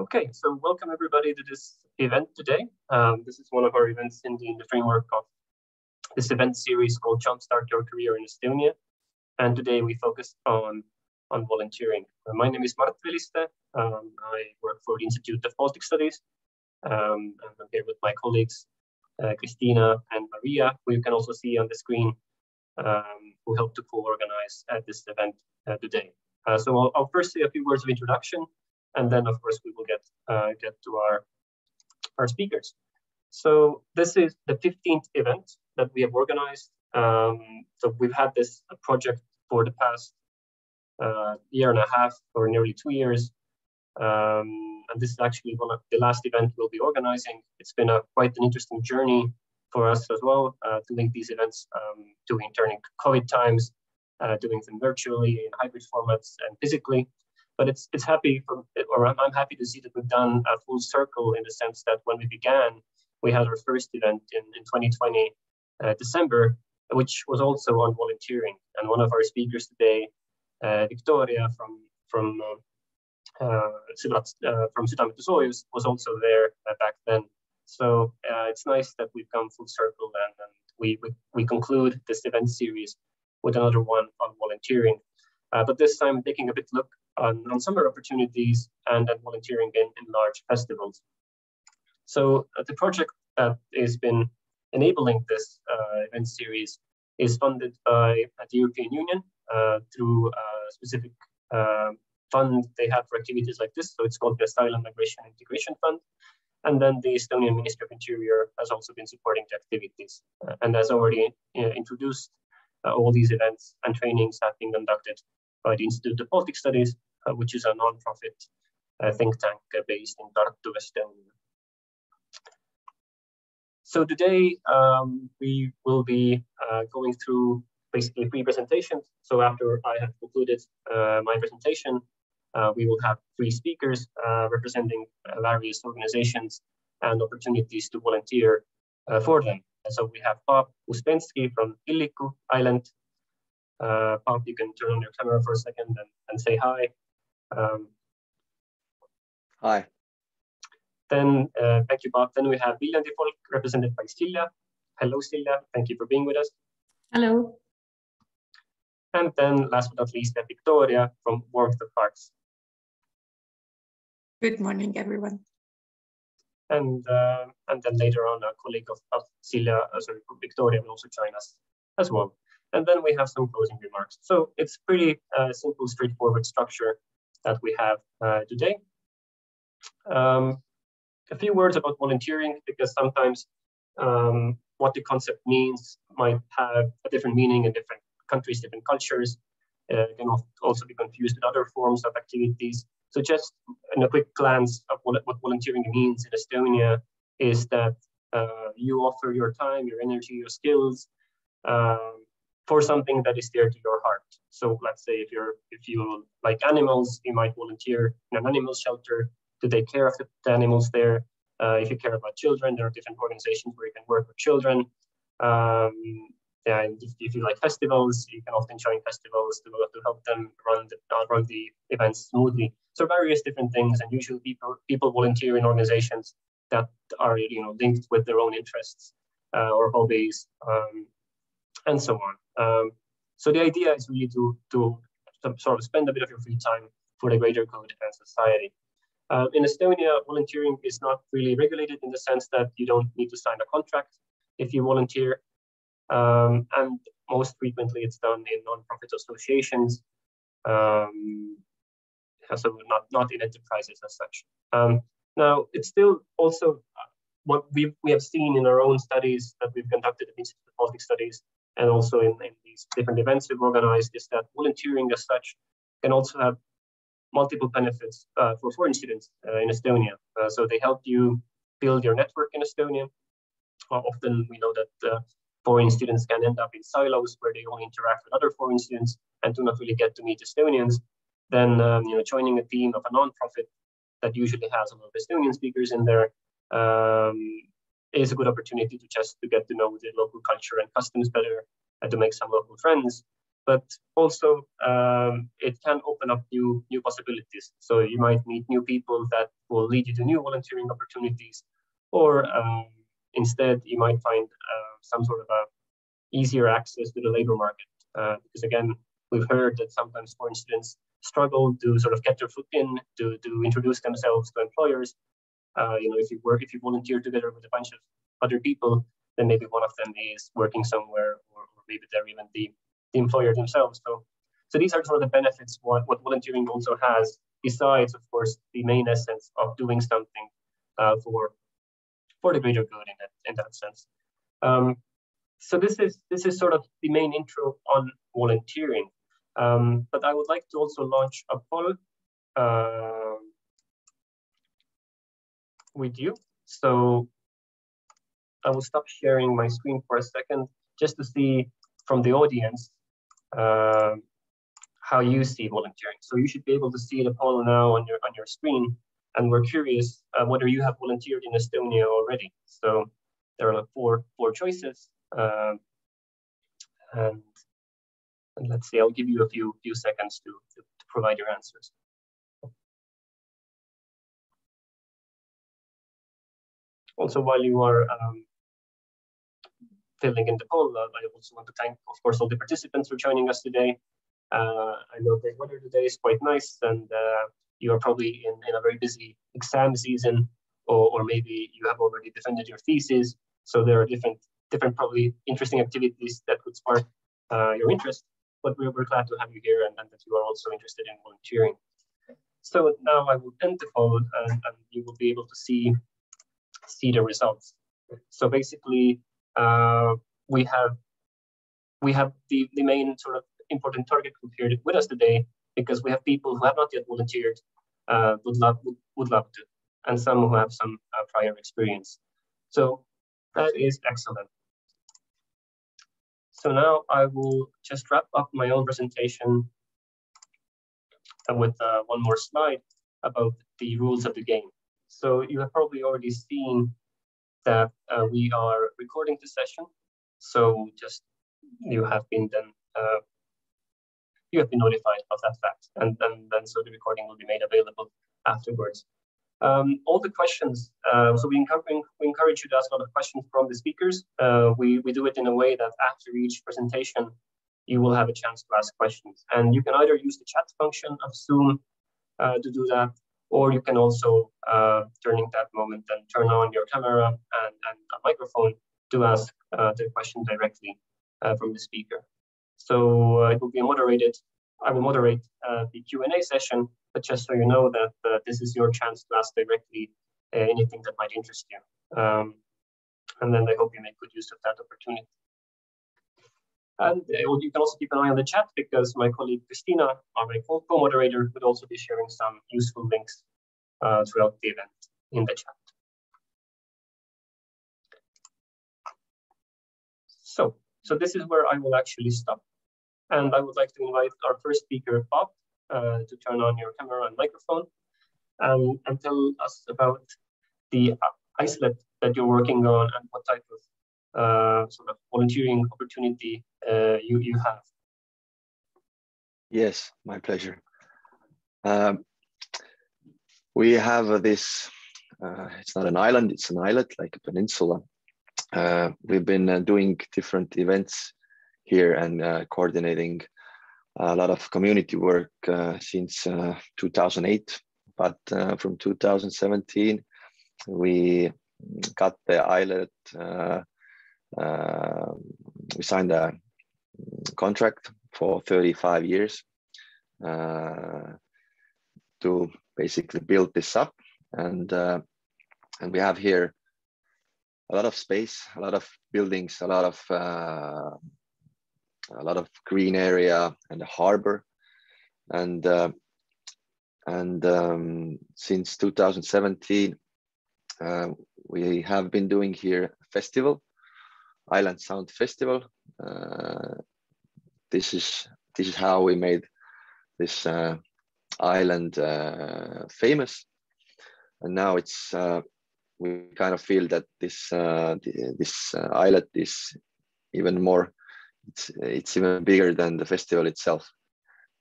Okay, so welcome everybody to this event today. Um, this is one of our events in the, in the framework of this event series called Jumpstart Your Career in Estonia. And today we focus on, on volunteering. Uh, my name is Mart Veliste. Um, I work for the Institute of Baltic Studies. Um, I'm here with my colleagues, uh, Christina and Maria, who you can also see on the screen, um, who helped to co-organize uh, this event uh, today. Uh, so I'll, I'll first say a few words of introduction and then of course we will get uh, get to our our speakers. So this is the 15th event that we have organized. Um, so we've had this project for the past uh, year and a half or nearly two years. Um, and this is actually one of the last event we'll be organizing. It's been a quite an interesting journey for us as well uh, to link these events um, doing during COVID times, uh, doing them virtually in hybrid formats and physically. But it's it's happy or I'm happy to see that we've done a full circle in the sense that when we began, we had our first event in, in 2020 uh, December, which was also on volunteering. And one of our speakers today, uh, Victoria from from uh, uh, uh from was also there uh, back then. So uh, it's nice that we've come full circle and, and we, we, we conclude this event series with another one on volunteering. but this time taking a bit look on, summer opportunities and then volunteering in, in large festivals. So uh, the project that has been enabling this uh, event series is funded by the European Union uh, through a specific uh, fund they have for activities like this. So it's called the Asylum Migration Integration Fund. And then the Estonian Ministry of Interior has also been supporting the activities uh, and has already uh, introduced all these events and trainings have been conducted by the Institute of Baltic Studies uh, which is a non-profit uh, think tank uh, based in Tartu, Estonia. So today um, we will be going through basically three presentations. So after I have concluded my presentation, uh, we will have three speakers uh, representing uh, various organizations and opportunities to volunteer for them. So we have Paap Uspenski from Illiku Island. Paap, you can turn on your camera for a second and, and say hi. Um, Hi. Then, uh, thank you, Paap. Then we have Viljandi Folk, represented by Silja. Hello, Silja. Thank you for being with us. Hello. And then, last but not least, Victoria from Warmth of Hearts. Good morning, everyone. And uh, and then later on, a colleague of, of Silja, uh, sorry, Victoria will also join us as well. And then we have some closing remarks. So it's pretty uh, simple, straightforward structure that we have uh, today. Um, a few words about volunteering, because sometimes um, what the concept means might have a different meaning in different countries, different cultures. Uh, can also be confused with other forms of activities. So just in a quick glance of what, what volunteering means in Estonia is that uh, you offer your time, your energy, your skills um, for something that is dear to your heart. So let's say if you're if you like animals, you might volunteer in an animal shelter to take care of the animals there. Uh, if you care about children, there are different organizations where you can work with children. Um, and if, if, you like festivals, you can often join festivals to, to help them run the uh, run the events smoothly. So various different things, and usually people people volunteer in organizations that are you know linked with their own interests uh, or hobbies, um, and so on. Um, so the idea is really to, to, sort of spend a bit of your free time for the greater good and society. Uh, in Estonia, volunteering is not really regulated in the sense that you don't need to sign a contract if you volunteer. Um, and most frequently it's done in non-profit associations. Um, so not, not in enterprises as such. Um, now, it's still also uh, what we we have seen in our own studies that we've conducted at the Institute of Baltic Studies and also in, in these different events we've organized is that volunteering as such can also have multiple benefits uh, for foreign students uh, in Estonia. Uh, so they help you build your network in Estonia. often we know that uh, foreign students can end up in silos where they only interact with other foreign students and do not really get to meet Estonians. Then um, you know, joining a team of a nonprofit that usually has a lot of Estonian speakers in there um, is a good opportunity to just to get to know the local culture and customs better and to make some local friends. but also um, it can open up new new possibilities. So you might meet new people that will lead you to new volunteering opportunities, or um, instead you might find uh, some sort of a easier access to the labor market. Uh, because again, we've heard that sometimes foreign students struggle to sort of get their foot in, to, to introduce themselves to employers. Uh, you know, if you work, if you volunteer together with a bunch of other people, then maybe one of them is working somewhere, or, or maybe they're even the, the employer themselves. So, so these are sort of the benefits what, what volunteering also has, besides, of course, the main essence of doing something uh, for for the greater good in that in that sense. Um, so this is this is sort of the main intro on volunteering. Um, but I would like to also launch a poll uh, with you. So I will stop sharing my screen for a second just to see from the audience uh, how you see volunteering. So you should be able to see the poll now on your on your screen. And we're curious uh, whether you have volunteered in Estonia already. So there are like four four choices. Um, and, and let's see, I'll give you a few few seconds to, to, to provide your answers. Also, while you are um, filling in the poll, uh, I also want to thank, of course, all the participants for joining us today. Uh, I know the weather today is quite nice, and uh, you are probably in, in a very busy exam season, or, or maybe you have already defended your thesis. So there are different different probably interesting activities that could spark uh, your interest. But we're, we're glad to have you here and, and, that you are also interested in volunteering. So now I will end the poll and, and you will be able to see, see the results. So basically, uh, we have we have the, the main sort of important target group here with us today because we have people who have not yet volunteered, uh, would love would, love to, and some who have some uh, prior experience. So that is excellent. So now I will just wrap up my own presentation with uh, one more slide about the rules of the game. So you have probably already seen that uh, we are recording the session. So just you have been then uh, you have been notified of that fact, and then then so the recording will be made available afterwards. Um, all the questions, uh, so we encourage, we encourage you to ask a lot of questions from the speakers. Uh, we, we do it in a way that after each presentation, you will have a chance to ask questions. And you can either use the chat function of Zoom uh, to do that, or you can also, uh, during that moment, then turn on your camera and, and microphone to ask uh, the question directly uh, from the speaker. So it will be moderated I will moderate uh, the Q&A session, but just so you know that uh, this is your chance to ask directly uh, anything that might interest you. Um, and then I hope you make good use of that opportunity. And uh, you can also keep an eye on the chat because my colleague Christina, our co-moderator, would also be sharing some useful links uh, throughout the event in the chat. So, so this is where I will actually stop. And I would like to invite our first speaker, Paap, uh, to turn on your camera and microphone um, and tell us about the islet that you're working on and what type of uh, sort of volunteering opportunity uh, you, you have. Yes, my pleasure. Um, we have this, uh, it's not an island, it's an islet, like a peninsula. Uh, we've been uh, doing different events here and uh, coordinating a lot of community work uh, since uh, 2008. But uh, from 2017, we got the islet. Uh, uh, we signed a contract for 35 years to basically build this up, and and we have here a lot of space, a lot of buildings, a lot of a lot of green area and a harbor. And uh, and um, since 2017, uh, we have been doing here a festival, I Land Sound Festival. Uh, this is this is how we made this uh, island uh, famous, and now it's uh, we kind of feel that this this island is even more it's it's even bigger than the festival itself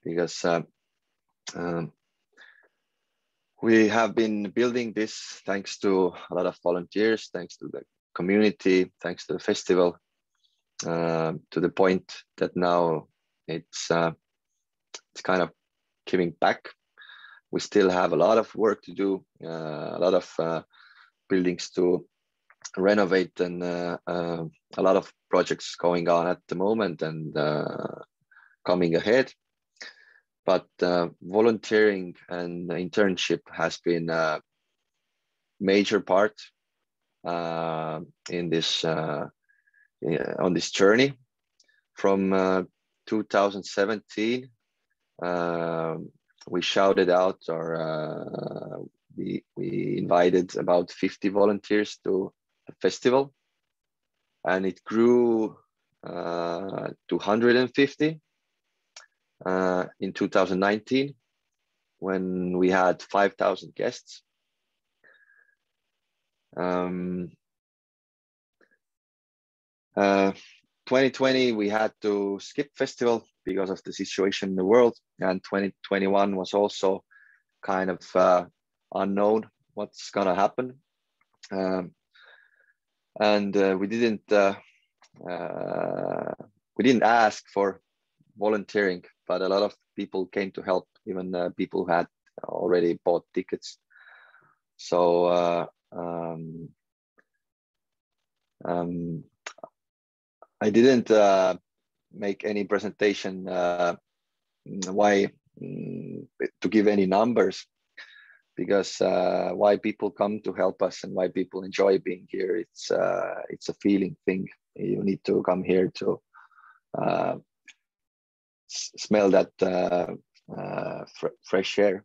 because uh, um, we have been building this thanks to a lot of volunteers, thanks to the community, thanks to the festival, uh, to the point that now it's uh, it's kind of giving back. We still have a lot of work to do, uh, a lot of uh, buildings to renovate, and uh, uh, a lot of projects going on at the moment and coming ahead but uh, volunteering and internship has been a major part uh, in this uh, on this journey from uh, 2017 um, we shouted out or uh, we, we invited about 50 volunteers to the festival and it grew uh, to 150 uh, in 2019 when we had 5,000 guests. Um, uh, 2020 we had to skip festival because of the situation in the world and 2021 was also kind of uh, unknown what's gonna happen um, and uh, we didn't uh, uh, we didn't ask for volunteering but a lot of people came to help, even uh, people who had already bought tickets. So um, um, I didn't uh, make any presentation uh, why mm, to give any numbers because uh, why people come to help us and why people enjoy being here. It's uh, it's a feeling thing. You need to come here to uh, smell that uh, fr fresh air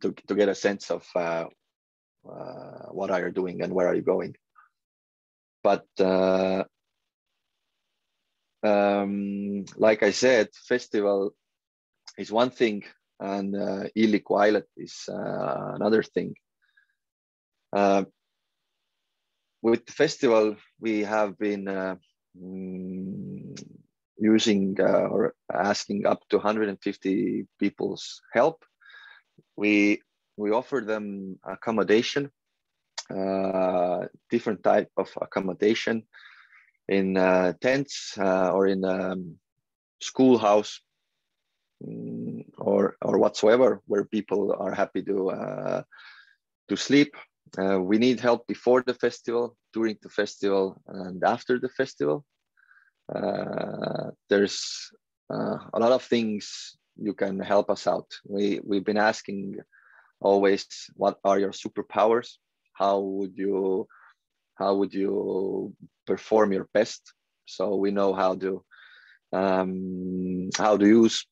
to, to get a sense of uh, what are you doing and where are you going. But um, like I said, festival is one thing and uh, Islet is uh, another thing. Uh, with the festival, we have been uh, mm, using uh, or asking up to 150 people's help. We we offer them accommodation, uh, different type of accommodation in uh, tents uh, or in um, schoolhouse mm, or or whatsoever where people are happy to uh, to sleep. Uh, we need help before the festival, during the festival, and after the festival uh, there's uh, a lot of things you can help us out. We we've been asking always, what are your superpowers? How would you how would you perform your best? So we know how to um, how to use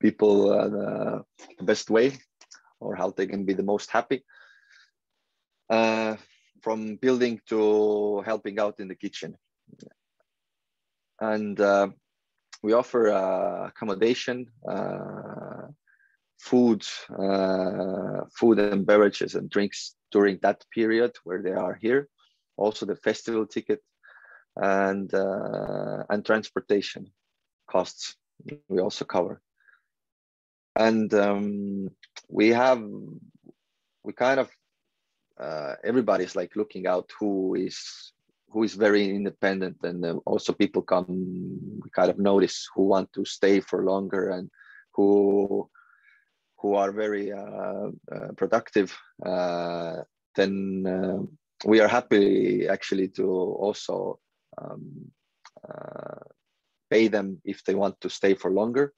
people uh, the best way, or how they can be the most happy. Uh, from building to helping out in the kitchen and uh, we offer uh, accommodation, uh, food, uh, food and beverages and drinks during that period where they are here. Also the festival ticket and uh, and transportation costs we also cover. And um, we have we kind of uh, everybody's like looking out who is who is very independent and also people come kind of notice who want to stay for longer and who who are very uh, uh, productive uh, then uh, we are happy actually to also um, uh, pay them if they want to stay for longer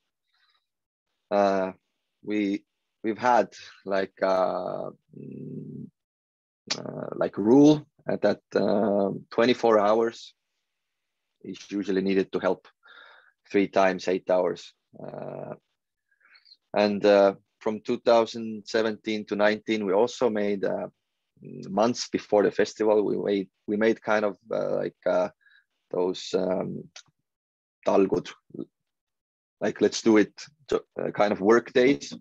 we we've had like mm, like rule that uh, 24 hours is usually needed to help three times eight hours. Uh, and uh, from 2017 to 19, we also made uh, months before the festival, we made, we made kind of uh, like uh, those um, like let's do it to, kind of work days.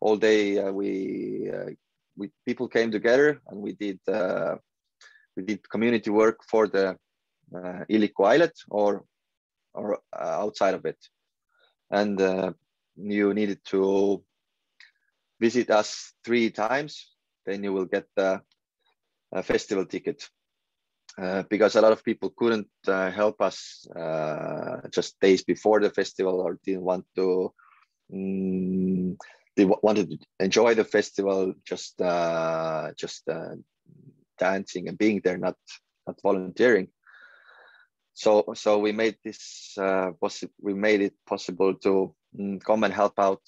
All day we, we people came together and we did we did community work for the uh, Illiku Islet or or outside of it. And you needed to visit us three times, then you will get the festival ticket. Uh, because a lot of people couldn't uh, help us uh, just days before the festival or didn't want to um, they wanted to enjoy the festival just uh, just uh, dancing and being there not not volunteering so so we made this possible we made it possible to um, come and help out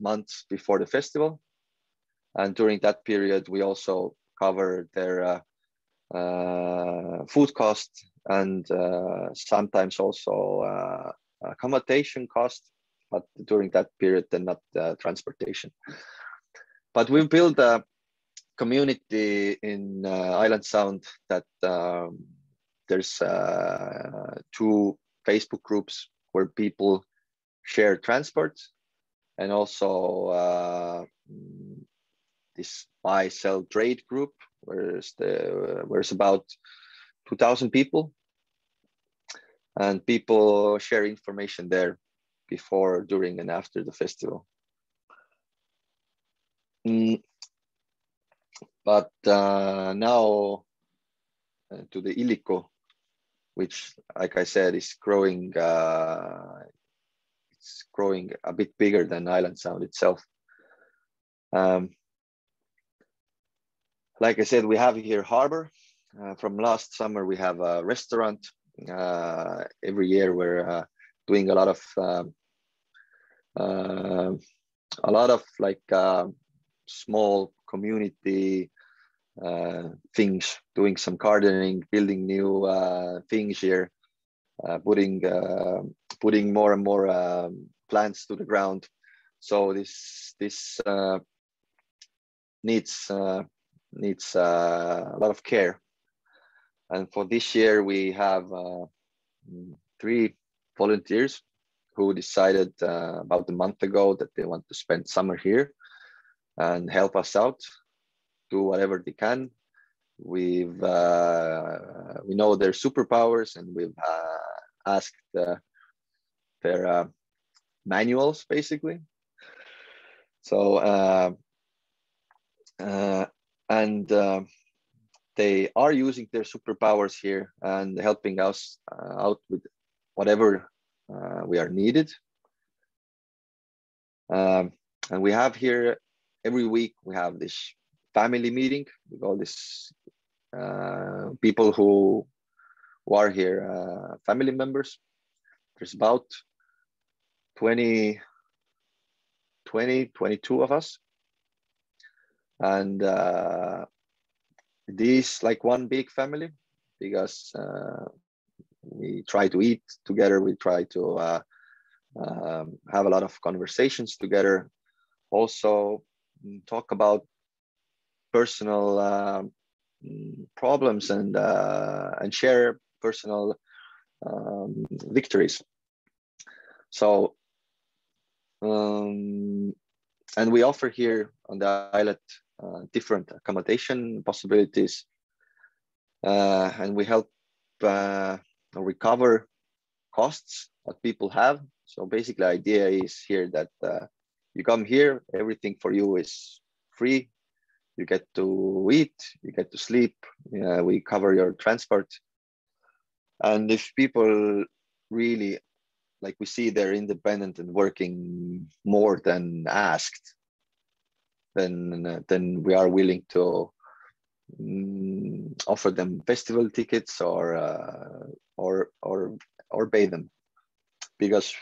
months before the festival and during that period we also cover their uh, food cost and uh, sometimes also uh, accommodation cost, but during that period, then not transportation. But we've built a community in I Land Sound that um, there's two Facebook groups where people share transport and also uh, this buy sell trade group where's the where's about 2000 people and people share information there before during and after the festival mm. but uh, now uh, to the Illiku which like i said is growing uh, it's growing a bit bigger than I Land Sound itself um, like I said, we have here harbor. Uh, from last summer, we have a restaurant. Uh, every year, we're uh, doing a lot of um, uh, a lot of like uh, small community uh, things, doing some gardening, building new things here, putting putting more and more um, plants to the ground. So this this needs needs uh, a lot of care. And for this year, we have uh, three volunteers who decided uh, about a month ago that they want to spend summer here and help us out, do whatever they can. We've uh, we know their superpowers, and we've uh, asked uh, their manuals basically. So and uh, they are using their superpowers here and helping us uh, out with whatever uh, we are needed. Um, and we have here every week we have this family meeting with all these uh, people who, who are here, uh, family members. There's about 20, 20, 22 of us and uh, this like one big family because uh, we try to eat together we try to uh, um, have a lot of conversations together also talk about personal um, problems and uh, and share personal um, victories so um, and we offer here on the islet uh, different accommodation possibilities. Uh, and we help uh, recover costs that people have. So basically idea is here that you come here, everything for you is free. You get to eat, you get to sleep, we cover your transport. And if people really like we see they're independent and working more than asked then then we are willing to um, offer them festival tickets or uh, or or or pay them. Because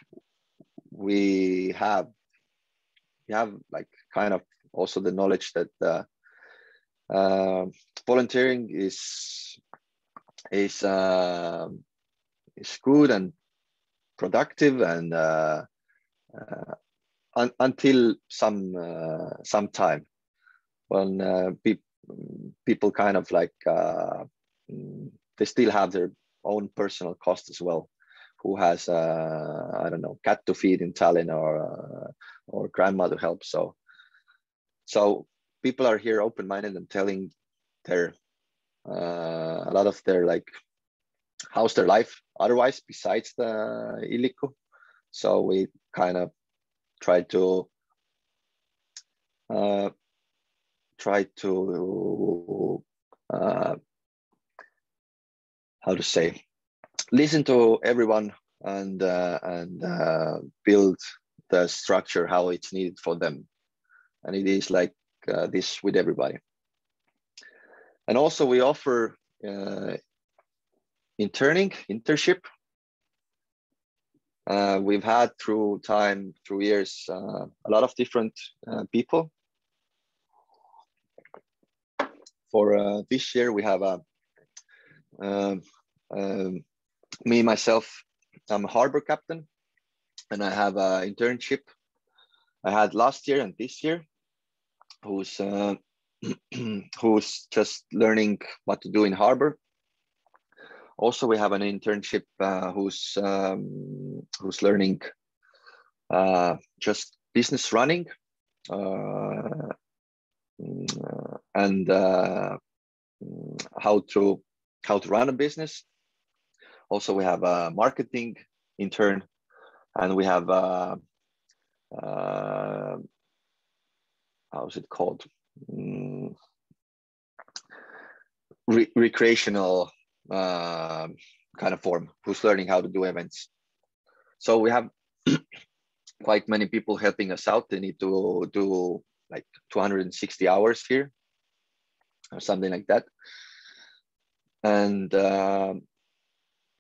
we have we have like kind of also the knowledge that uh, uh, volunteering is is uh, is good and productive and uh, uh, un until some uh, some time when uh, pe people kind of like uh, they still have their own personal cost as well. Who has I don't know cat to feed in Tallinn or or grandma to help. So so people are here open-minded and telling their uh, a lot of their like how's their life otherwise besides the Illiku. So we kind of try to uh, try to uh, how to say listen to everyone and uh, and uh, build the structure how it's needed for them and it is like uh, this with everybody and also we offer uh, interning internship. Uh, we've had through time through years uh, a lot of different uh, people. For uh, this year we have a um, um, me myself i'm a harbor captain and i have an internship. I had last year and this year who's uh, who's just learning what to do in harbor. Also we have an internship uh, who's um, who's learning uh, just business running uh, and uh, how to how to run a business. Also we have a marketing intern and we have a, uh, how's it called mm, Re- recreational uh, kind of form who's learning how to do events. So we have quite many people helping us out. They need to do like 260 hours here or something like that. And uh,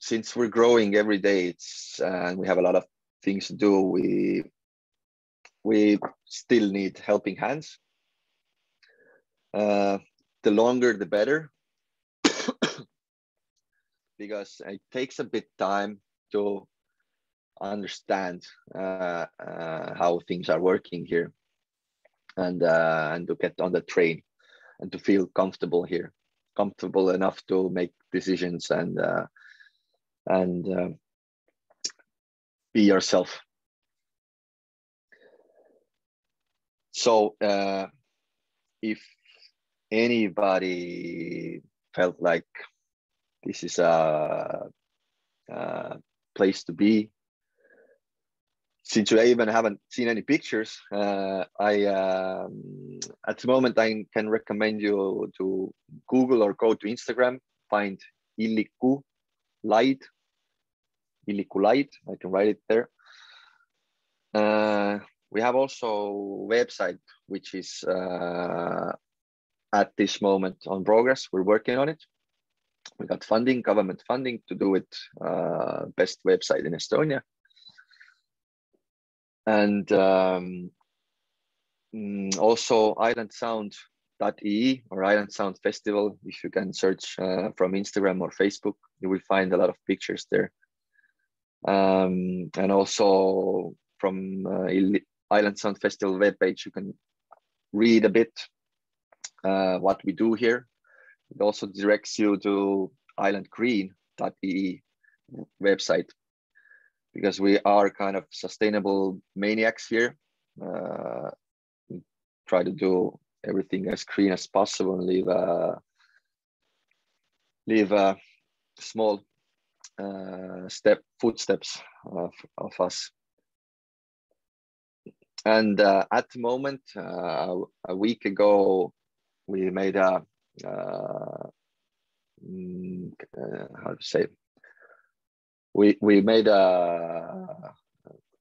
since we're growing every day it's and uh, we have a lot of things to do. We we still need helping hands uh, the longer the better. Because it takes a bit time to understand uh, uh, how things are working here and uh, and to get on the train and to feel comfortable here comfortable enough to make decisions and uh, and be yourself. So if anybody felt like this is a, a place to be since I even haven't seen any pictures, uh, I um, at the moment I can recommend you to Google or go to Instagram, find Illiku Laid, Illiku Laid. I can write it there. Uh, we have also website which is uh, at this moment on progress. We're working on it. We got funding, government funding to do it. Uh, best website in Estonia and um, mm, also I Land Sound .ee or I Land Sound Festival. If you can search uh, from Instagram or Facebook, you will find a lot of pictures there. Um, and also from uh, I Land Sound Festival webpage, you can read a bit uh, what we do here. It also directs you to islandgreen.ee website because we are kind of sustainable maniacs here. Uh, try to do everything as green as possible and leave a leave a small uh, step footsteps of, of us. And uh, at the moment, uh, a week ago, we made a uh, mm, uh, how to say we we made a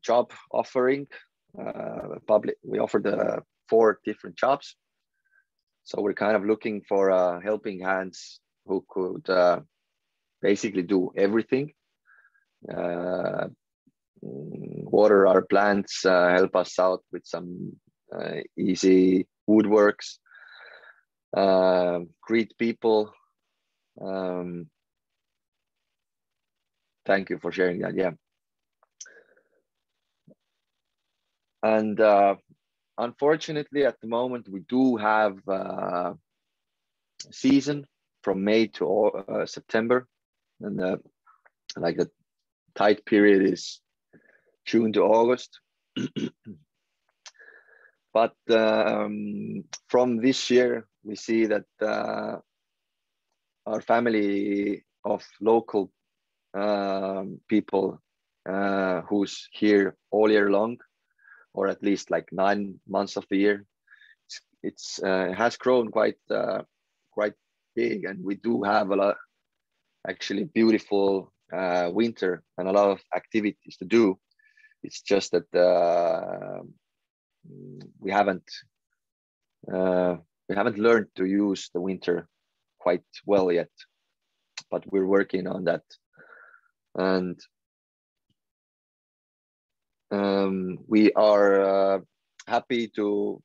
job offering uh, public we offered uh, four different jobs. So we're kind of looking for uh, helping hands who could uh, basically do everything. Uh, water our plants uh, help us out with some uh, easy woodworks greet people um, thank you for sharing that. Yeah. And uh, unfortunately, at the moment, we do have uh, season from May to uh, September, and uh, like the tight period is June to August. but um, from this year, we see that uh, our family of local um, people uh, who's here all year long, or at least like nine months of the year. It's, it's uh, has grown quite uh, quite big, and we do have a lot, actually beautiful uh, winter and a lot of activities to do. It's just that uh, we haven't uh, we haven't learned to use the winter quite well yet, but we're working on that. And um, we are uh, happy to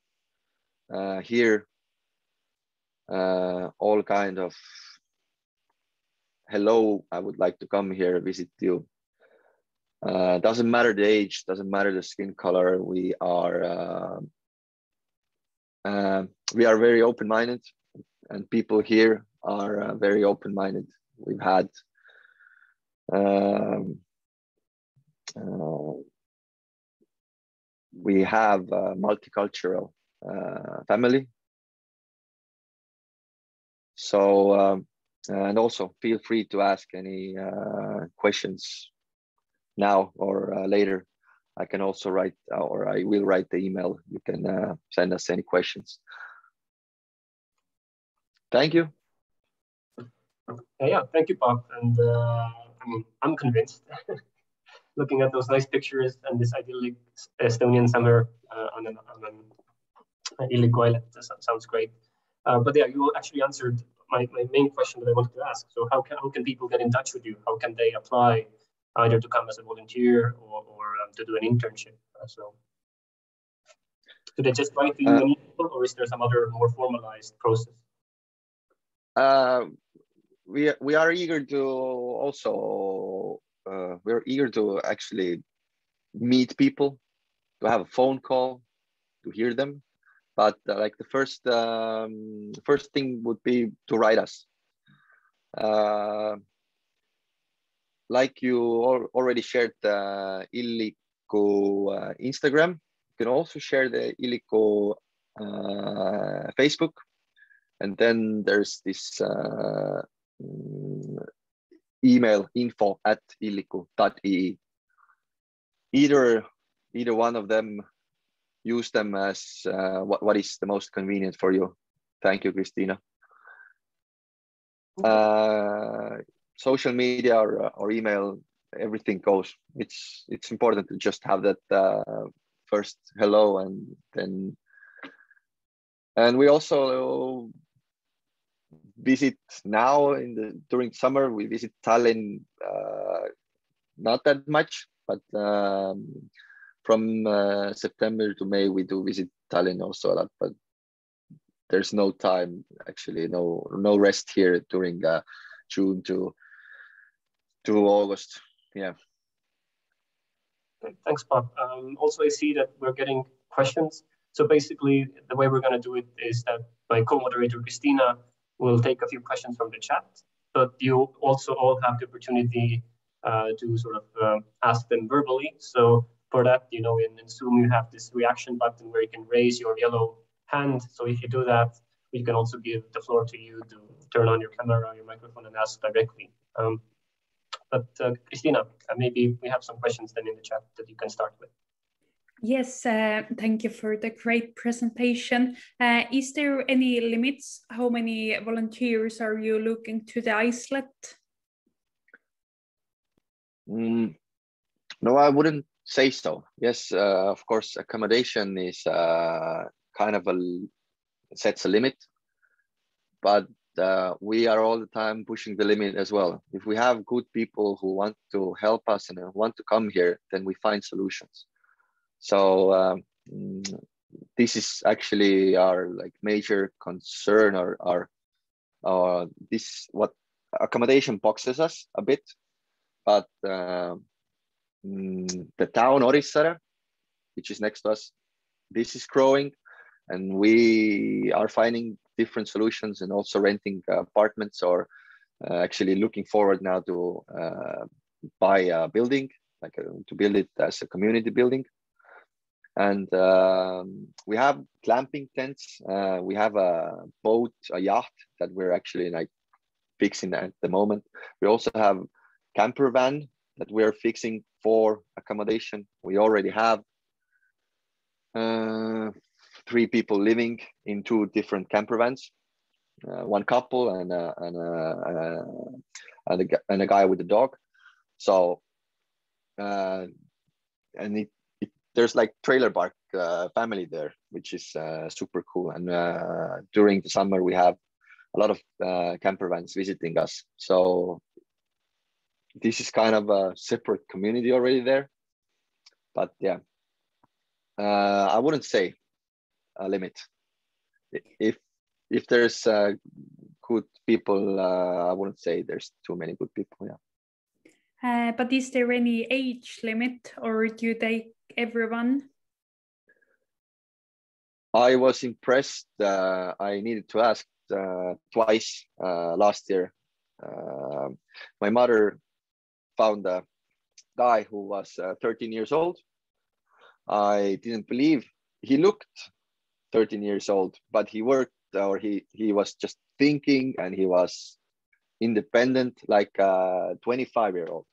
uh, hear uh, all kind of hello i would like to come here visit you uh, doesn't matter the age doesn't matter the skin color. We are uh, uh, we are very open-minded and people here are uh, very open-minded. We've had um, uh, we have a multicultural uh, family. So um, and also feel free to ask any questions now or uh, later. I can also write or I will write the email. You can uh, send us any questions. Thank you. Yeah, thank you, Paap. And uh, I mean, I'm convinced. Looking at those nice pictures and this idyllic Estonian summer uh, on an, on an Illiku island, sounds great. Uh, but yeah, you actually answered my, my main question that I wanted to ask. So how can, how can people get in touch with you? How can they apply either to come as a volunteer or, or um, to do an internship. Uh, so, do they just write to you uh, email, or is there some other more formalized process? Uh, we we are eager to also uh, we're eager to actually meet people, to have a phone call, to hear them. But uh, like the first um, first thing would be to write us. Uh, like you already shared the Illiku uh, Instagram, you can also share the Illiku uh, Facebook. And then there's this uh, mm, email info at illiku.ee. Either, either one of them, use them as uh, what, what is the most convenient for you. Thank you, Christina. Uh, social media or, or email, everything goes. It's it's important to just have that uh, first hello and then and we also visit now in the during summer we visit Tallinn uh, not that much but um, from uh, September to May we do visit Tallinn also a lot but there's no time actually no no rest here during uh, June to to August. Yeah. Thanks, Paap. Um, also, I see that we're getting questions. So basically, the way we're going to do it is that my co-moderator Christina will take a few questions from the chat, but you also all have the opportunity uh, to sort of uh, ask them verbally. So for that, you know, in, in, Zoom, you have this reaction button where you can raise your yellow hand. So if you do that, we can also give the floor to you to turn on your camera, your microphone, and ask directly. Um, but uh, Christina, uh, maybe we have some questions then in the chat that you can start with. Yes, uh, thank you for the great presentation. Uh, is there any limits? How many volunteers are you looking to the islet? Mm, no, I wouldn't say so. Yes, uh, of course, accommodation is uh, kind of a sets a limit, but uh, we are all the time pushing the limit as well. If we have good people who want to help us and want to come here, then we find solutions. So um, this is actually our like major concern or our uh, this what accommodation boxes us a bit, but uh, the town Orissaare, which is next to us, this is growing, and we are finding different solutions and also renting apartments or uh, actually looking forward now to uh, buy a building, like uh, to build it as a community building. And um, we have glamping tents. Uh, we have a boat, a yacht that we're actually like fixing at the moment. We also have camper van that we are fixing for accommodation. We already have uh, three people living in two different camper vans, uh, one couple and a, and a, and a, and a guy with a dog. So, uh, and it, it, there's like trailer park uh, family there, which is uh, super cool. And uh, during the summer, we have a lot of uh, camper vans visiting us. So this is kind of a separate community already there. But yeah, uh, I wouldn't say a limit. If if there's uh, good people, uh, I wouldn't say there's too many good people. Yeah. Uh, but is there any age limit, or do they everyone? I was impressed. Uh, I needed to ask uh, twice uh, last year. Uh, my mother found a guy who was 13 years old. I didn't believe he looked 13 years old, but he worked or he he was just thinking and he was independent like a 25 year old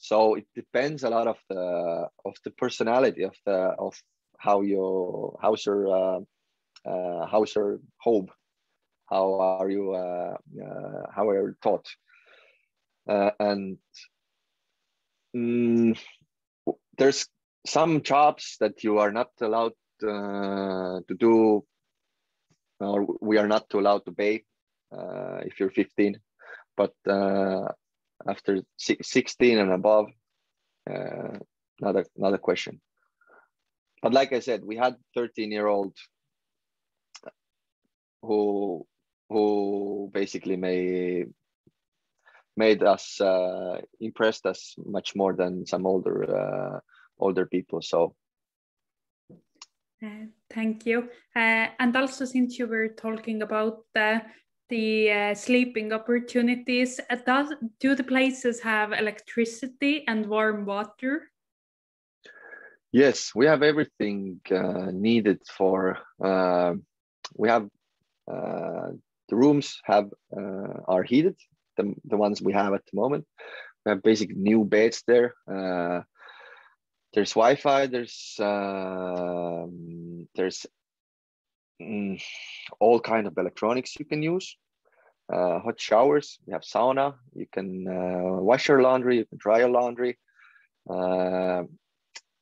so it depends a lot of the of the personality of the of how you how's your uh, uh, how's your home? How are you uh, uh, how are you taught uh, and mm, there's some jobs that you are not allowed to do or we are not allowed to pay uh, if you're 15 but uh, after 16 and above uh, another another question. But like i said we had 13 year old who who basically may made us uh, impressed us much more than some older uh, older people. So uh, thank you uh, and also since you were talking about the uh, sleeping opportunities uh, does do the places have electricity and warm water yes we have everything needed for we have the rooms have are heated, the, the ones we have at the moment. We have basic new beds there. Uh, there's Wi-Fi. There's uh, there's mm, all kind of electronics you can use. Uh, hot showers. We have sauna. You can uh, wash your laundry. You can dry your laundry. Uh,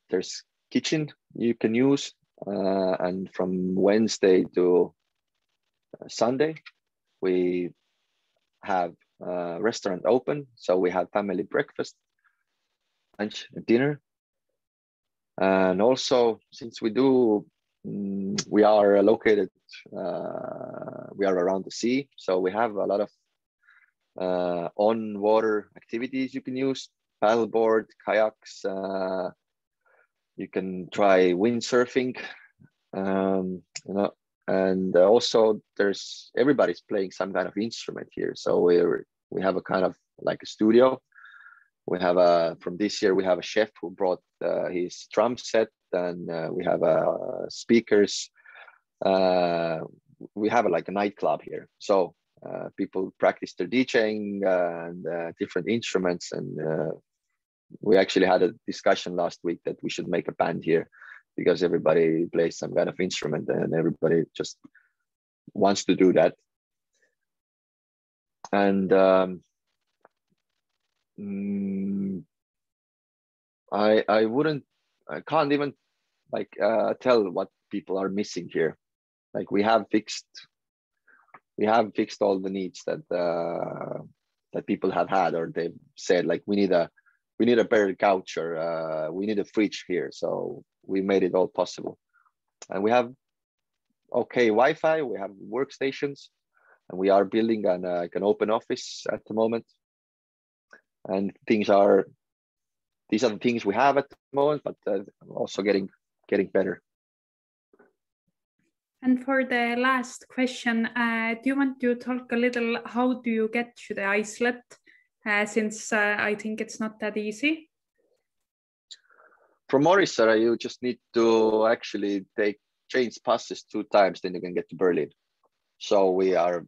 there's kitchen you can use. and from Wednesday to Sunday, we have restaurant open. So we have family breakfast, lunch, dinner. And also, since we do, um, we are located, uh, we are around the sea. So we have a lot of uh, on water activities you can use paddleboard, kayaks. Uh, you can try windsurfing. Um, you know, and also there's everybody's playing some kind of instrument here so we're we have a kind of like a studio we have a from this year we have a chef who brought uh, his drum set and uh, we have uh, speakers uh, we have a, like a nightclub here so uh, people practice their djing and uh, different instruments and we actually had a discussion last week that we should make a band here because everybody plays some kind of instrument and everybody just wants to do that. And um, mm, I I wouldn't I can't even like uh, tell what people are missing here. Like we have fixed we have fixed all the needs that uh, that people have had or they've said like we need a we need a better couch or uh, we need a fridge here. So we made it all possible. And we have okay Wi-Fi, we have workstations, and we are building an, uh, like an open office at the moment. And things are, these are the things we have at the moment, but uh, also getting getting better. And for the last question, uh, do you want to talk a little? How do you get to the islet? uh, since uh, I think it's not that easy. From Orissaare, you just need to actually take change passes two times, then you can get to Berlin. So we are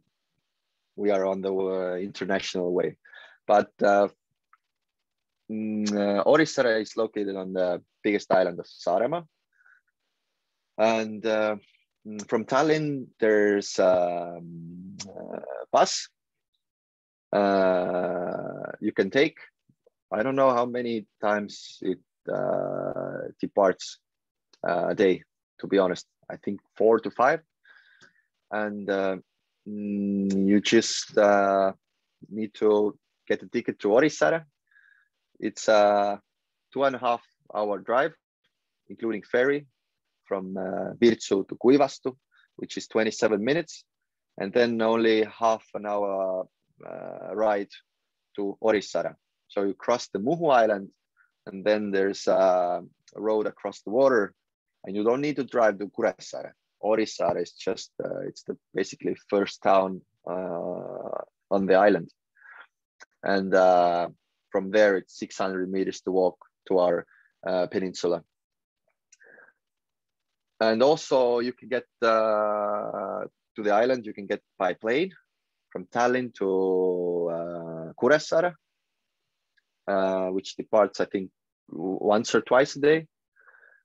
we are on the uh, international way, but uh, mm, uh, is located on the biggest island of Saaremaa. And uh, mm, from Tallinn, there's um, a bus uh, you can take. I don't know how many times it uh, departs uh, a day, to be honest. I think four to five. And uh, mm, you just uh, need to get a ticket to Orissaare. It's a two and a half hour drive, including ferry from uh, Virtsu to Kuivastu, which is 27 minutes. And then only half an hour uh, ride to Orissaare. So you cross the Muhu Island, and then there's a road across the water, and you don't need to drive to Kuressaare. Orissaare is just uh, it's the basically first town uh, on the island, and uh, from there it's 600 meters to walk to our uh, peninsula. And also you can get uh, to the island. You can get by plane from Tallinn to uh, Kuressaare, uh, which departs, I think, once or twice a day,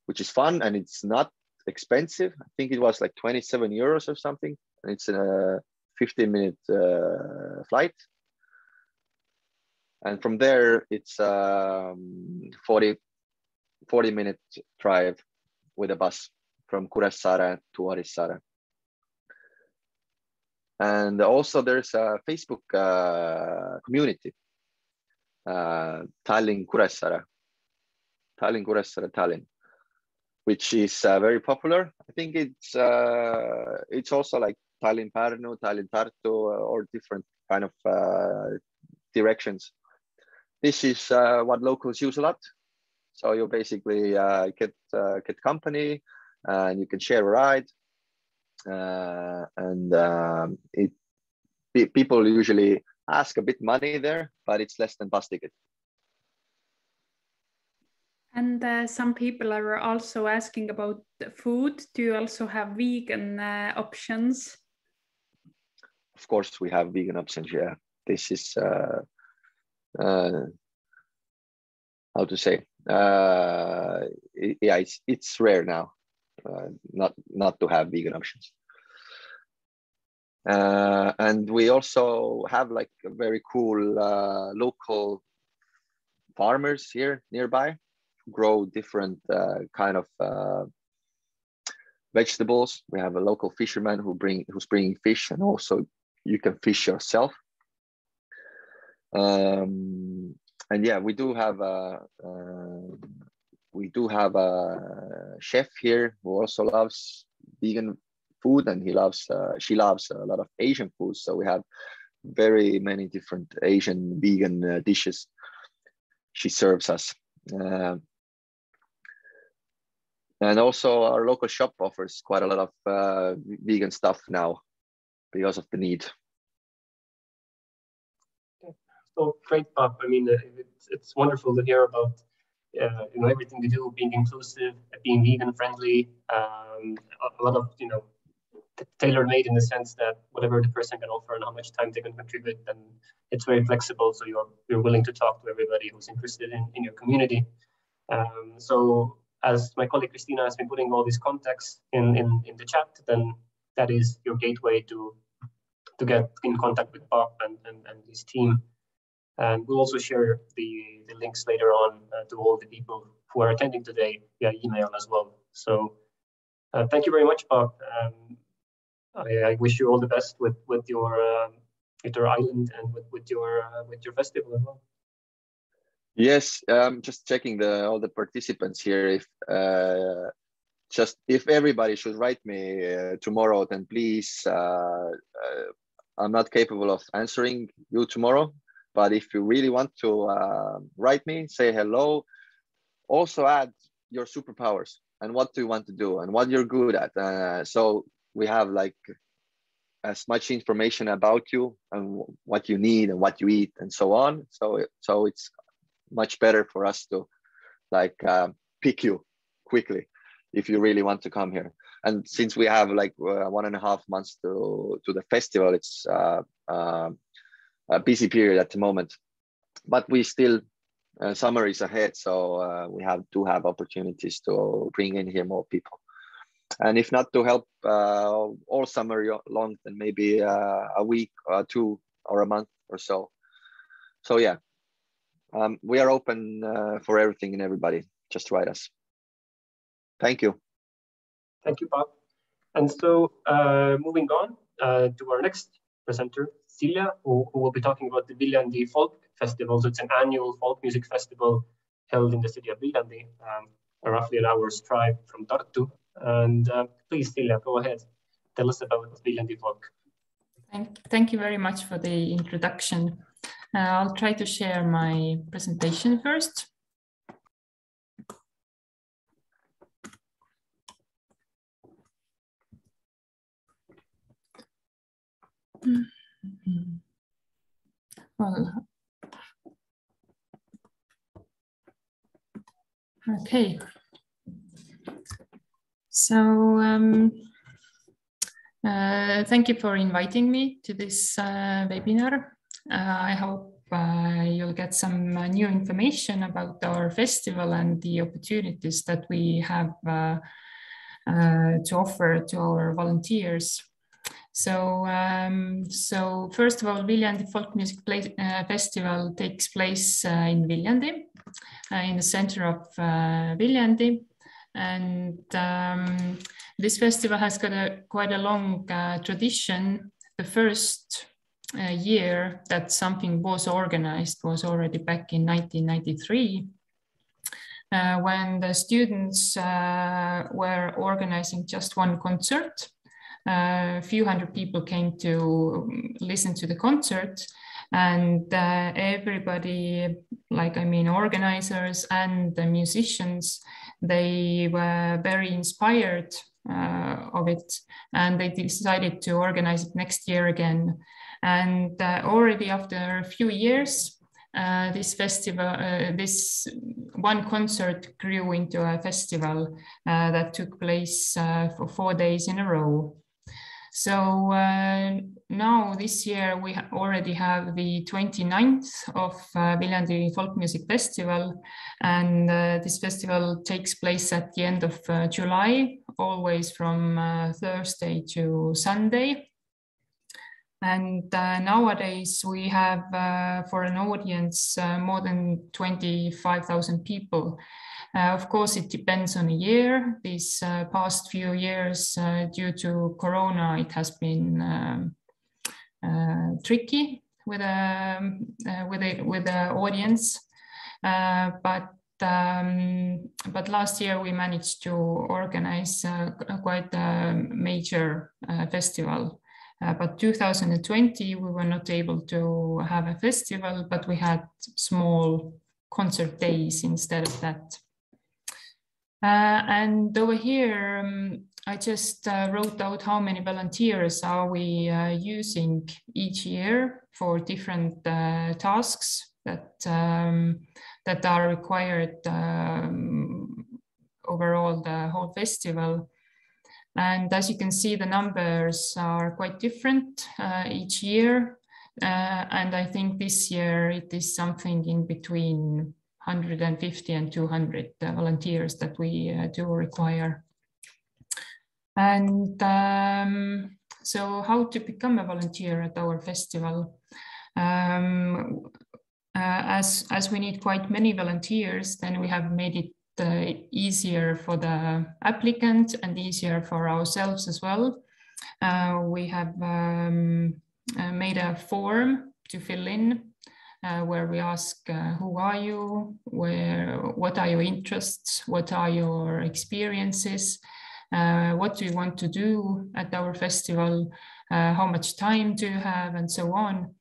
which is fun and it's not expensive. I think it was like 27 euros or something. And it's a 15 minute uh, flight. And from there, it's um, 40, 40 minute drive with a bus from Kuressaare to Orissaare and also there's a Facebook uh, community, uh, Tallinn Kuressaare, Tallinn Kuressaare Tallinn, which is uh, very popular. I think it's uh, it's also like Tallinn Pärnu, Tallinn Tartu, uh, or different kind of uh, directions. This is what locals use a lot. So you basically get get company, and you can share a ride uh, and um, it people usually ask a bit money there, but it's less than bus ticket. And uh, some people are also asking about food. Do you also have vegan uh, options? Of course, we have vegan options. Yeah, this is uh, uh how to say. Uh, yeah, it's it's rare now uh, not not to have vegan options. Uh, and we also have like very cool uh, local farmers here nearby grow different uh, kind of uh, vegetables. We have a local fisherman who bring who's bringing fish, and also you can fish yourself. Um, and yeah, we do have a uh, we do have a chef here who also loves vegan food and he loves uh, she loves a lot of asian food so we have very many different asian vegan uh, dishes she serves us. Uh, and also our local shop offers quite a lot of uh, vegan stuff now because of the need so great Paap i mean it's, it's wonderful to hear about uh, you know everything we do being inclusive being vegan friendly um, a, a lot of you know tailor made in the sense that whatever the person can offer and how much time they can contribute, then it's very flexible. So you're you're willing to talk to everybody who's interested in, in your community. Um, so as my colleague Christina has been putting all these contacts in, in, in the chat, then that is your gateway to to get in contact with Paap and, and, and his team. And we'll also share the, the links later on uh, to all the people who are attending today via email as well. So uh, thank you very much, Paap. Um, I, I, wish you all the best with with your uh, with your island and with with your uh, with your festival as well. Yes, I'm just checking the all the participants here. If uh, just if everybody should write me uh, tomorrow, then please. Uh, uh, I'm not capable of answering you tomorrow, but if you really want to uh, write me, say hello. Also add your superpowers and what do you want to do and what you're good at. Uh, so we have like as much information about you and what you need and what you eat and so on. So so it's much better for us to like uh, pick you quickly if you really want to come here. And since we have like uh, one and a half months to to the festival, it's uh, a busy period at the moment. But we still uh, summer is ahead, so uh, we have to have opportunities to bring in here more people. And if not to help uh, all summer long, then maybe uh, a week or two or a month or so. So yeah, um, we are open uh, for everything and everybody. Just write us. Thank you. Thank you, Paap. And so uh, moving on to our next presenter, Silja, who, who, will be talking about the Viljandi Folk Festival. So it's an annual folk music festival held in the city of Viljandi, um, roughly an hour's drive from Tartu. And uh, please, Silja, go ahead. Tell us about Viljandi Folk. Thank, thank you very much for the introduction. Uh, I'll try to share my presentation first. Well, okay. So um, uh, thank you for inviting me to this uh, webinar. Uh, I hope uh, you'll get some uh, new information about our festival and the opportunities that we have uh, to offer to our volunteers. So, um, so first of all, Viljandi Folk Music Play, uh, Festival takes place uh, in Viljandi, uh, in the center of uh, Viljandi. And um, this festival has got a quite a long uh, tradition. The first uh, year that something was organized was already back in 1993. when the students were organizing just one concert a few hundred people came to listen to the concert and uh, everybody like i mean organizers and the musicians they were very inspired uh, of it and they decided to organize it next year again and uh, already after a few years uh, this festival, uh, this one concert grew into a festival uh, that took place for four days in a row. So uh, now this year we already have the 29th of uh, Viljandi Folk Music Festival and uh, this festival takes place at the end of uh, July, always from uh, Thursday to Sunday. And uh, nowadays we have uh, for an audience more than 25,000 people. Uh, of course, it depends on a year. These uh, past few years, uh, due to Corona, it has been um, tricky with a um, with a with the audience, but um, but last year we managed to organize uh, quite a major uh, festival. Uh, but 2020 we were not able to have a festival, but we had small concert days instead of that. Uh, and over here, um, I just uh, wrote out how many volunteers are we uh, using each year for different uh, tasks that um, that are required um, overall the whole festival. And as you can see, the numbers are quite different uh, each year. Uh, and I think this year it is something in between 150 and 200 uh, volunteers that we uh, do require. And um, so how to become a volunteer at our festival? Um, uh, as, as we need quite many volunteers, then we have made it easier for the applicant and easier for ourselves as well. Uh, we have um, uh, made a form to fill in uh, where we ask uh, who are you, where, what are your interests, what are your experiences, uh, what do you want to do at our festival, uh, how much time do you have, and so on.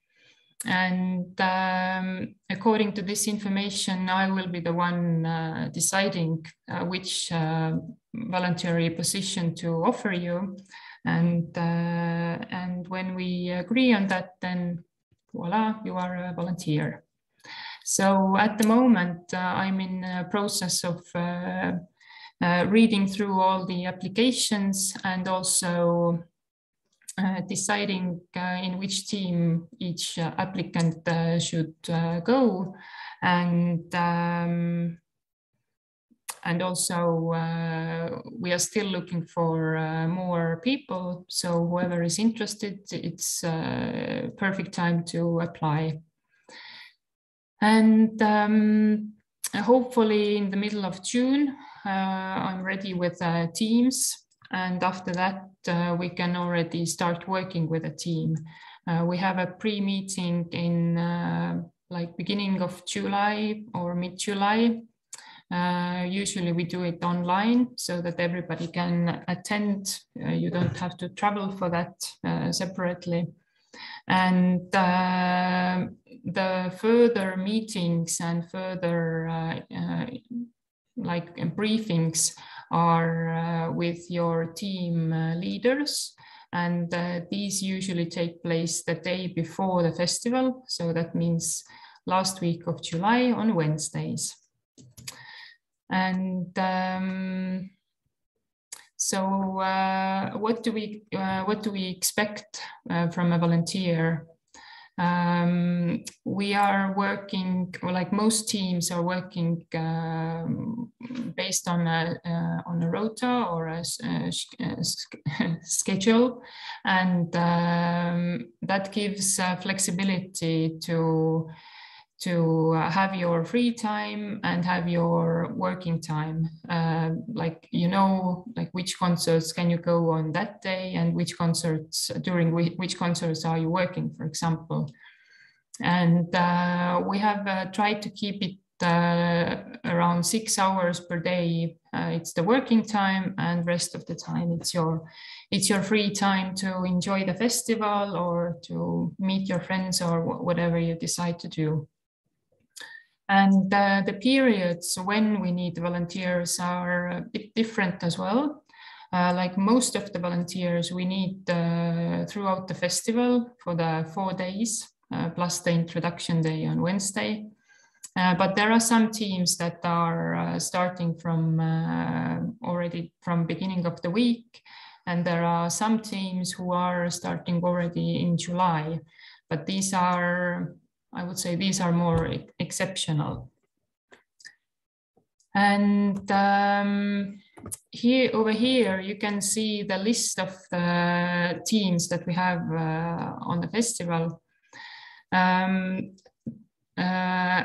And um, according to this information, I will be the one uh, deciding uh, which voluntary position to offer you. And, and when we agree on that, then voila, you are a volunteer. So at the moment, uh, I'm in a process of uh, uh, reading through all the applications and also uh, deciding uh, in which team each uh, applicant should go. and um, and also uh, we are still looking for uh, more people. So whoever is interested it's a perfect time to apply. And um, hopefully in the middle of june uh, i'm ready with uh, teams and after that uh, we can already start working with a team uh, we have a pre-meeting in like beginning of july or mid-july uh, usually we do it online so that everybody can attend. Uh, you don't have to travel for that uh, separately. And uh, the further meetings and further uh, uh, like briefings are with your team leaders. And these usually take place the day before the festival. So that means last week of July on Wednesdays. And um, so, uh, what do we uh, what do we expect uh, from a volunteer? Um, we are working, like most teams are working um, based on a uh, on a rota or a, a, a schedule, and um, that gives uh, flexibility to to uh, have your free time and have your working time. Uh, like you know like which concerts can you go on that day and which concerts during which concerts are you working for example? And uh, we have uh, tried to keep it uh, around six hours per day. Uh, it's the working time and rest of the time. It's your it's your free time to enjoy the festival or to meet your friends or whatever you decide to do and uh, the periods when we need volunteers are a bit different as well. Uh, like most of the volunteers, we need uh, throughout the festival for the four days, uh, plus the introduction day on Wednesday. Uh, but there are some teams that are uh, starting from already from beginning of the week, and there are some teams who are starting already in July. But these are I would say these are more exceptional. And um, here over here, you can see the list of the teams that we have uh, on the festival. Um, uh,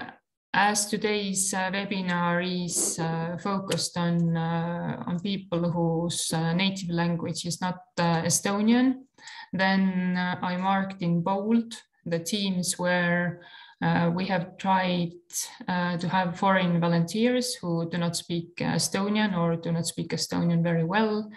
as today's uh, webinar is uh, focused on, uh, on people whose uh, native language is not Estonian, then I marked in bold the teams where uh, we have tried uh, to have foreign volunteers who do not speak Estonian or do not speak Estonian very well.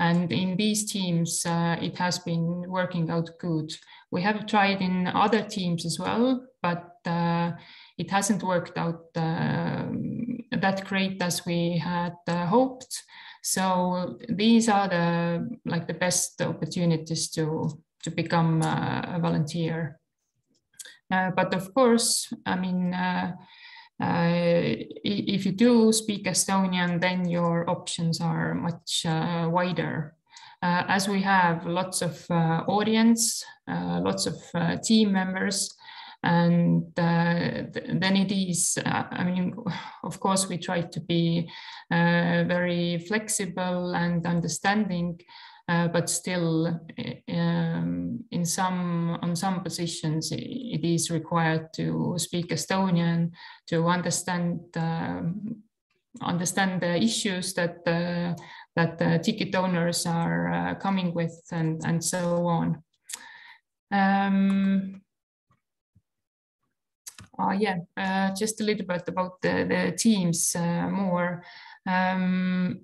And in these teams, uh, it has been working out good. We have tried in other teams as well, but uh, it hasn't worked out uh, that great as we had uh, hoped. So these are the like the best opportunities to to become a volunteer. Uh, but of course, I mean, uh, uh, if you do speak Estonian, then your options are much wider. as we have lots of audience, lots of team members, and uh, th then it is uh, i mean of course we try to be uh, very flexible and understanding uh, but still um, in some on some positions it is required to speak Estonian to understand uh, understand the issues that uh, that the ticket owners are uh, coming with and and so on. Um, uh, yeah, uh, just a little bit about the, the teams more. Um,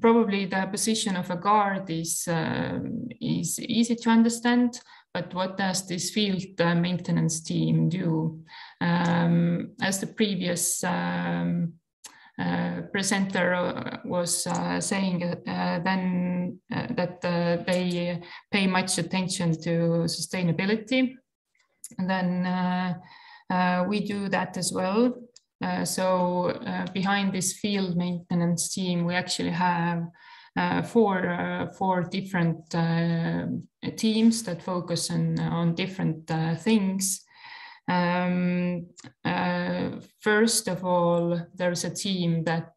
probably the position of a guard is uh, is easy to understand, but what does this field uh, maintenance team do? Um, as the previous um, uh, presenter uh, was uh, saying uh, then that they pay much attention to sustainability. And then we do that as well. Uh, so uh, behind this field maintenance team, we actually have uh, four, uh, four different uh, teams that focus on, on different things. Um, first of all, there's a team that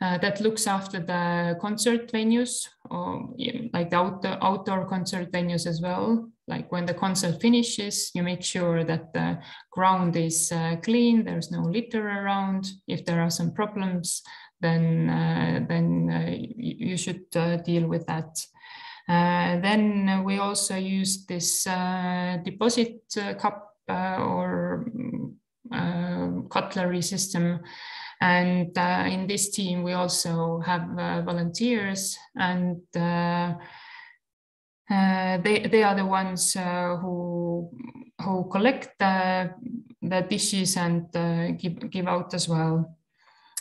uh, uh, that looks after the concert venues, or like the outdoor, outdoor concert venues as well. Like when the concert finishes, you make sure that the ground is uh, clean, there's no litter around. If there are some problems, then uh, then uh, you should deal with that. Uh, then we also use this uh, deposit uh, cup or cutlery system. And in this team, we also have volunteers and uh, they they are the ones uh, who who collect the, the dishes and uh, give give out as well.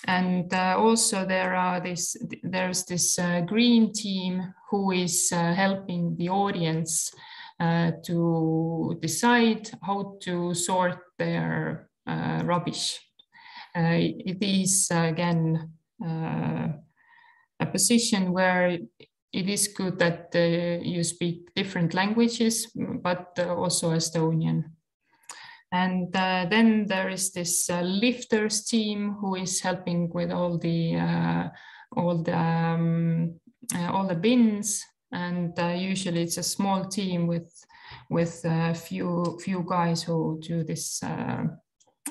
And also there are this there's this green team who is uh, helping the audience uh, to decide how to sort their uh, rubbish. It is again a position where it is good that uh, you speak different languages, but uh, also Estonian. And uh, then there is this lifters team who is helping with all the all the um, uh, all the bins and uh, usually it's a small team with with a few few guys who do this uh,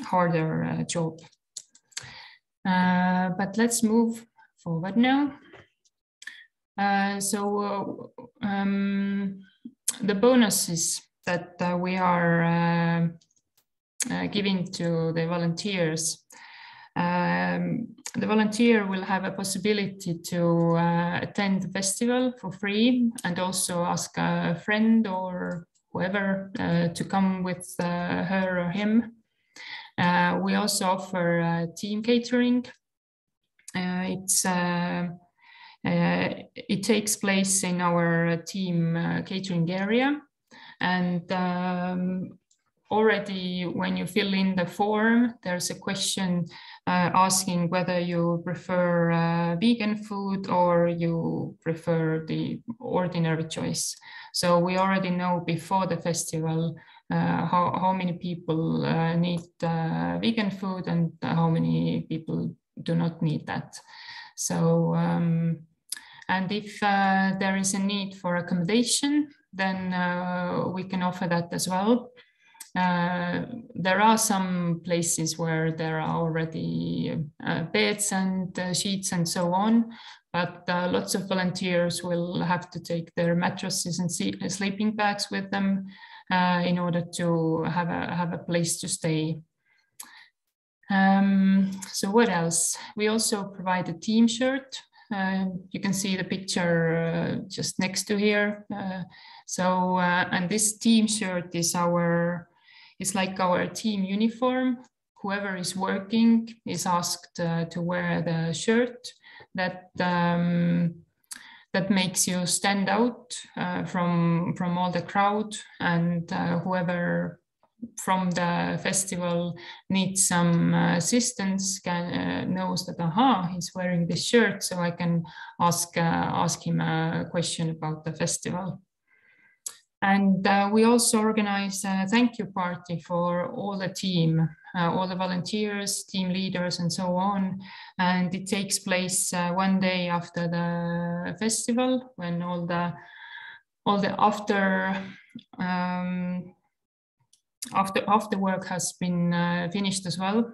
harder job. But let's move forward now. Uh, so uh, um, the bonuses that uh, we are giving to the volunteers um, the volunteer will have a possibility to uh, attend the festival for free and also ask a friend or whoever uh, to come with uh, her or him. Uh, we also offer uh, team catering. Uh, it's it takes place in our team catering area and um, already when you fill in the form, there's a question uh, asking whether you prefer uh, vegan food or you prefer the ordinary choice. So we already know before the festival uh, how, how many people uh, need uh, vegan food and how many people do not need that. So, um, and if uh, there is a need for accommodation, then we can offer that as well. Uh, there are some places where there are already uh, beds and uh, sheets and so on, but uh, lots of volunteers will have to take their mattresses and sleeping bags with them uh, in order to have a, have a place to stay. Um, so what else? We also provide a team shirt. you can see the picture just next to here. so, and this team shirt is our it's like our team uniform. Whoever is working is asked uh, to wear the shirt that um, that makes you stand out uh, from from all the crowd, and uh, whoever from the festival needs some uh, assistance can uh, knows that aha he's wearing this shirt so i can ask uh, ask him a question about the festival and uh, we also organize a thank you party for all the team, uh, all the volunteers, team leaders, and so on. And it takes place uh, one day after the festival when all the all the after um, after after work has been uh, finished as well.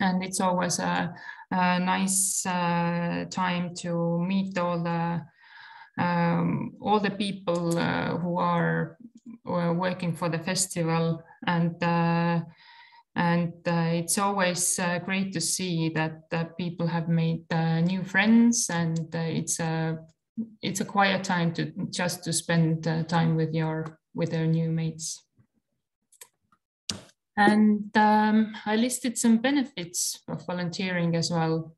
And it's always a, a nice uh, time to meet all the um, all the people uh, who are uh, working for the festival and uh, and it's always great to see that people have made new friends and it's a it's a quiet time to just to spend time with your with their new mates. And um, I listed some benefits of volunteering as well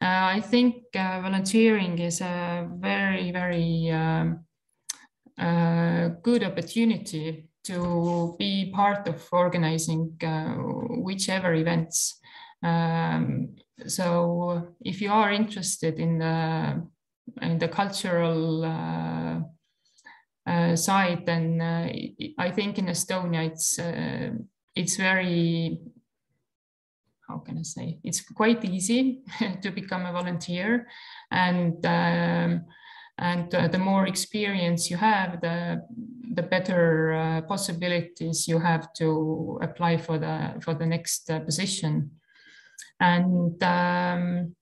I think uh, volunteering is a very, very um, uh, good opportunity to be part of organizing whichever events. Um, so if you are interested in the in the cultural uh, uh, side, then uh, I think in Estonia it's uh, it's very how can I say it's quite easy to become a volunteer, and um, and uh, the more experience you have, the the better uh, possibilities you have to apply for the for the next uh, position, and. Um,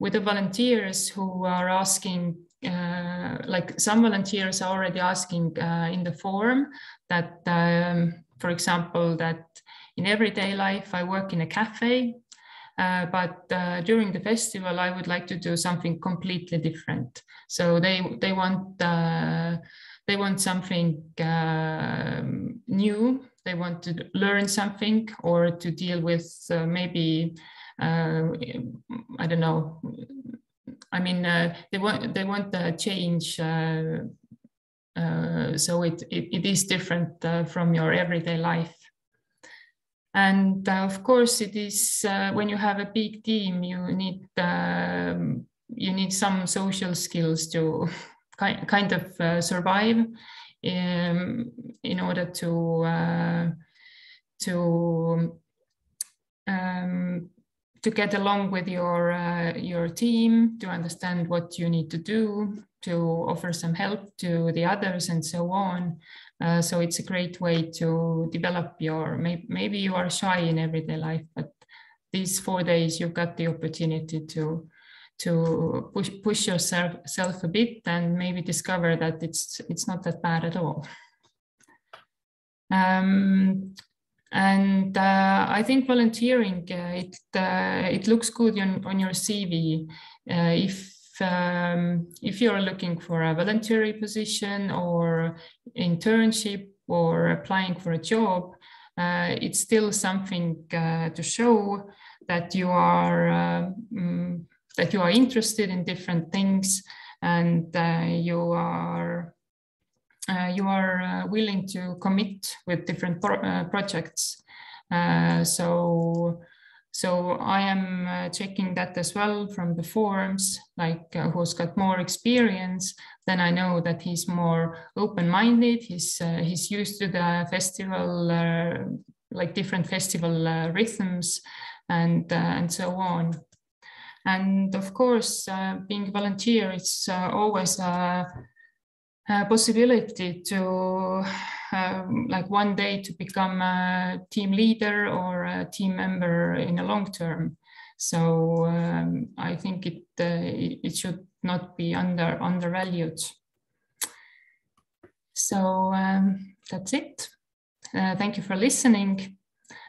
with the volunteers who are asking uh, like some volunteers are already asking uh, in the forum that, um, for example, that in everyday life I work in a cafe, uh, but uh, during the festival I would like to do something completely different. So they they want uh, they want something um, new. They want to learn something or to deal with uh, maybe I don't know I mean, uh, they want they want change. Uh, uh, so it, it, it is different uh, from your everyday life. And uh, of course, it is uh, when you have a big team, you need um, you need some social skills to kind kind of survive um, in order to to um, to get along with your uh, your team, to understand what you need to do, to offer some help to the others, and so on. Uh, so it's a great way to develop your. Maybe, maybe you are shy in everyday life, but these four days you've got the opportunity to to push push yourself self a bit and maybe discover that it's it's not that bad at all. Um, and uh, I think volunteering uh, it uh, it looks good on, on your CV. Uh, if um, if you're looking for a voluntary position or internship or applying for a job, uh, it's still something uh, to show that you are um, that you are interested in different things and you are uh, you are uh, willing to commit with different pro uh, projects. so, so I am checking that as well from the forums, like who's got more experience, then I know that he's more open-minded. He's he's used to the festival, like different festival rhythms, and and so on. And of course, uh, being a volunteer, it's uh, always a, uh, possibility to like one day to become a team leader or a team member in a long term. So um, I think it, uh, it should not be under undervalued. So um, that's it. Uh, thank you for listening.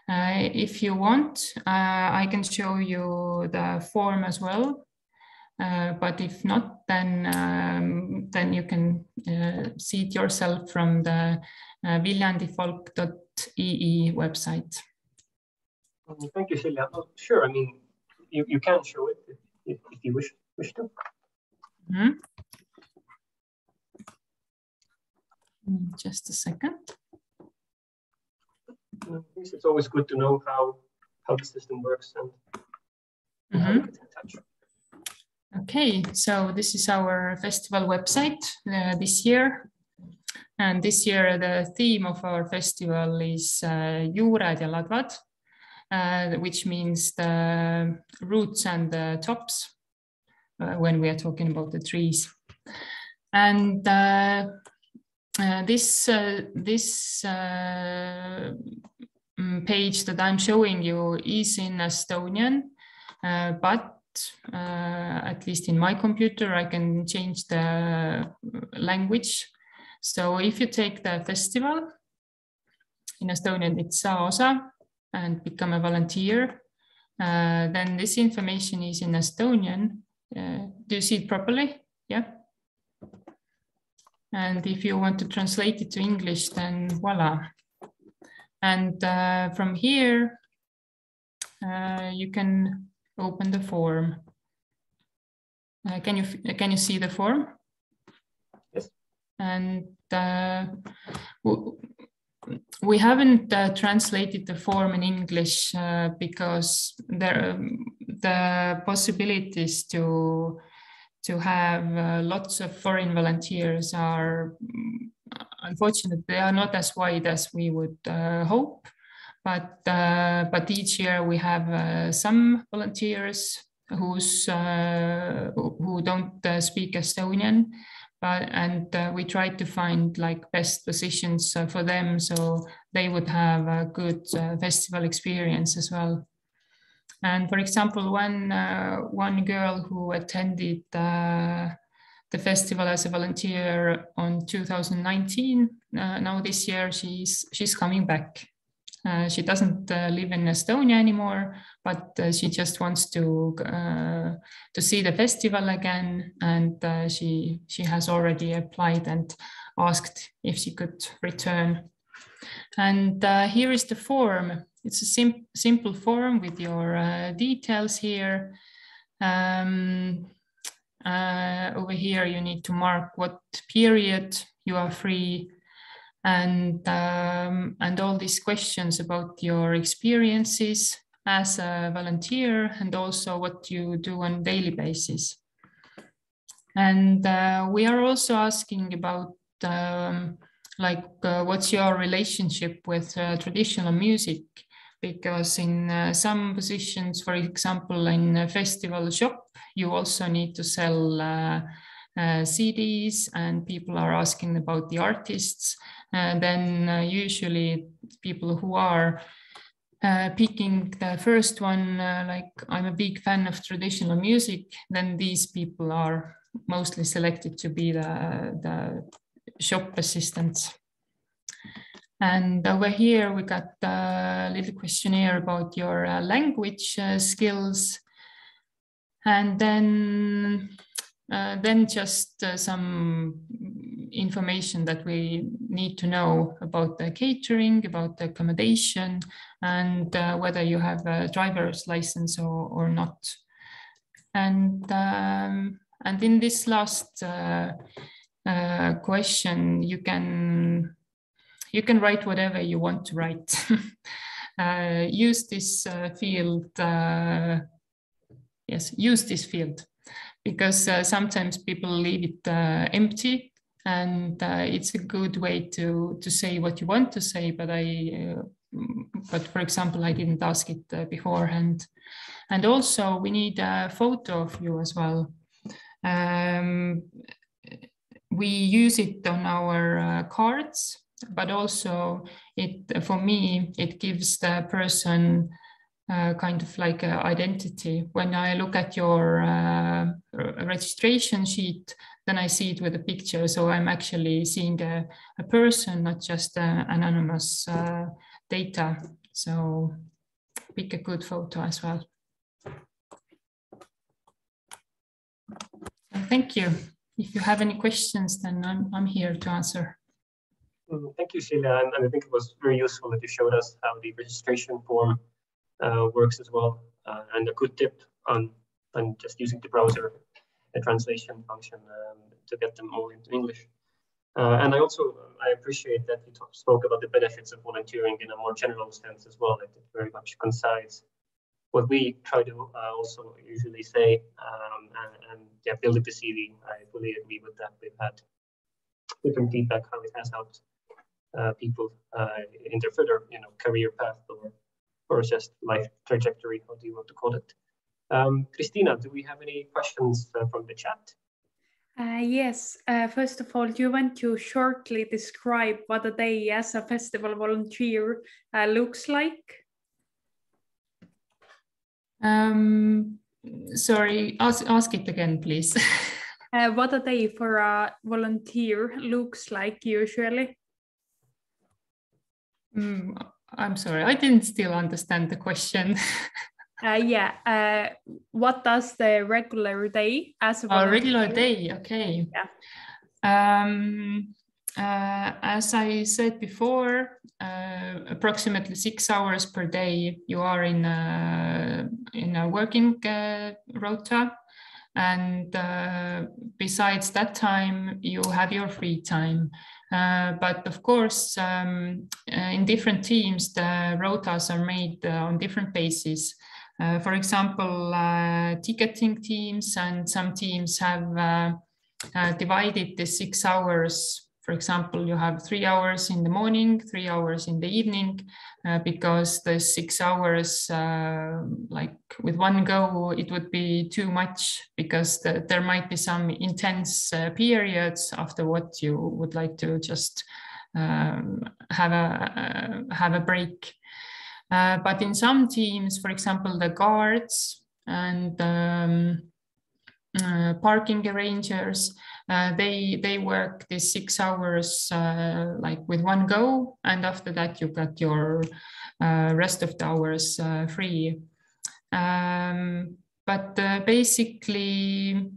Uh, if you want, uh, I can show you the form as well uh, but if not, then um, then you can uh, see it yourself from the uh, viljandifolk.ee website. Um, thank you, Silja. Oh, sure, I mean, you, you can show it if, if you wish, wish to. Mm -hmm. Just a second. It's always good to know how, how the system works and mm -hmm. how to get in touch. Okay, so this is our festival website uh, this year. And this year, the theme of our festival is uh, ja ladvad, uh, which means the roots and the tops uh, when we are talking about the trees. And uh, uh, this, uh, this mm, page that I'm showing you is in Estonian, but uh, at least in my computer, I can change the language. So if you take the festival, in Estonian it's Saa osa, and become a volunteer, uh, then this information is in Estonian. Uh, do you see it properly? Yeah. And if you want to translate it to English, then voila. And uh, from here, uh, you can open the form. Uh, can you can you see the form? Yes. And uh, we haven't uh, translated the form in English uh, because there um, the possibilities to to have uh, lots of foreign volunteers are unfortunately, they are not as wide as we would hope. But, but each year we have some volunteers who's who don't speak Estonian but and uh, we try to find like best positions uh, for them so they would have a good uh, festival experience as well. And for example one uh, one girl who attended uh, the festival as a volunteer on 2019 uh, now this year she's she's coming back uh, she doesn't uh, live in Estonia anymore, but uh, she just wants to uh, to see the festival again, and uh, she she has already applied and asked if she could return. And here is the form. It's a sim simple form with your details here. Um, over here, you need to mark what period you are free and um, and all these questions about your experiences as a volunteer and also what you do on daily basis. And uh, we are also asking about um, like uh, what's your relationship with uh, traditional music because in uh, some positions, for example, in a festival shop, you also need to sell uh, uh, CDs and people are asking about the artists then uh, usually people who are uh, picking the first one, like I'm a big fan of traditional music, then these people are mostly selected to be the, the shop assistants. And over here, we got a little questionnaire about your uh, language uh, skills. And then, uh, then just some information that we need to know about the catering, about the accommodation, and uh, whether you have a driver's license or, or not. And, um, and in this last uh, uh, question, you can, you can write whatever you want to write. Uh, use this uh, field, uh, yes, use this field because uh, sometimes people leave it uh, empty and uh, it's a good way to to say what you want to say but i uh, but for example i didn't ask it uh, beforehand. And also we need a photo of you as well. Um, we use it on our cards but also it for me it gives the person uh, kind of like identity. When I look at your uh, registration sheet, then I see it with a picture. So I'm actually seeing a, a person, not just uh, anonymous uh, data. So pick a good photo as well. Thank you. If you have any questions, then I'm, I'm here to answer. Mm, thank you, Silja. And, I think it was very useful that you showed us how the registration form uh, works as well. Uh, and a good tip on, on just using the browser a translation function um, to get them all into English. Uh, and I also I appreciate that you talk, spoke about the benefits of volunteering in a more general sense as well. It very much coincides what we try to uh, also usually say um, and, and yeah, build the CV. I fully agree with that. We've had different feedback how it has helped uh, people uh, in their further you know career path or or just life trajectory. How do you want to call it? Um, Christina, do we have any questions uh, from the chat? Uh, yes, uh, first of all, do you want to shortly describe what a day as a festival volunteer uh, looks like? Um, sorry, ask, ask it again, please. Uh, what a day for a volunteer looks like usually? Mm, I'm sorry, I didn't still understand the question. Uh, yeah. Uh, what does the regular day as a oh, regular day? Okay. Yeah. Um, uh, as I said before, uh, approximately six hours per day you are in a, in a working uh, rota. And uh, besides that time, you have your free time. Uh, but of course, um, uh, in different teams, the rotas are made on different bases. Uh, for example, uh, ticketing teams and some teams have uh, divided the six hours For example, you have three hours in the morning, three hours in the evening, uh, because the six hours, uh, like with one go, it would be too much because the, there might be some intense uh, periods after what you would like to just um, have a have a break. Uh, but in some teams, for example, the guards and um, uh, parking arrangers, uh, they they work these six hours uh, like with one go, and after that you got your uh, rest of the hours uh, free. Um, but basically,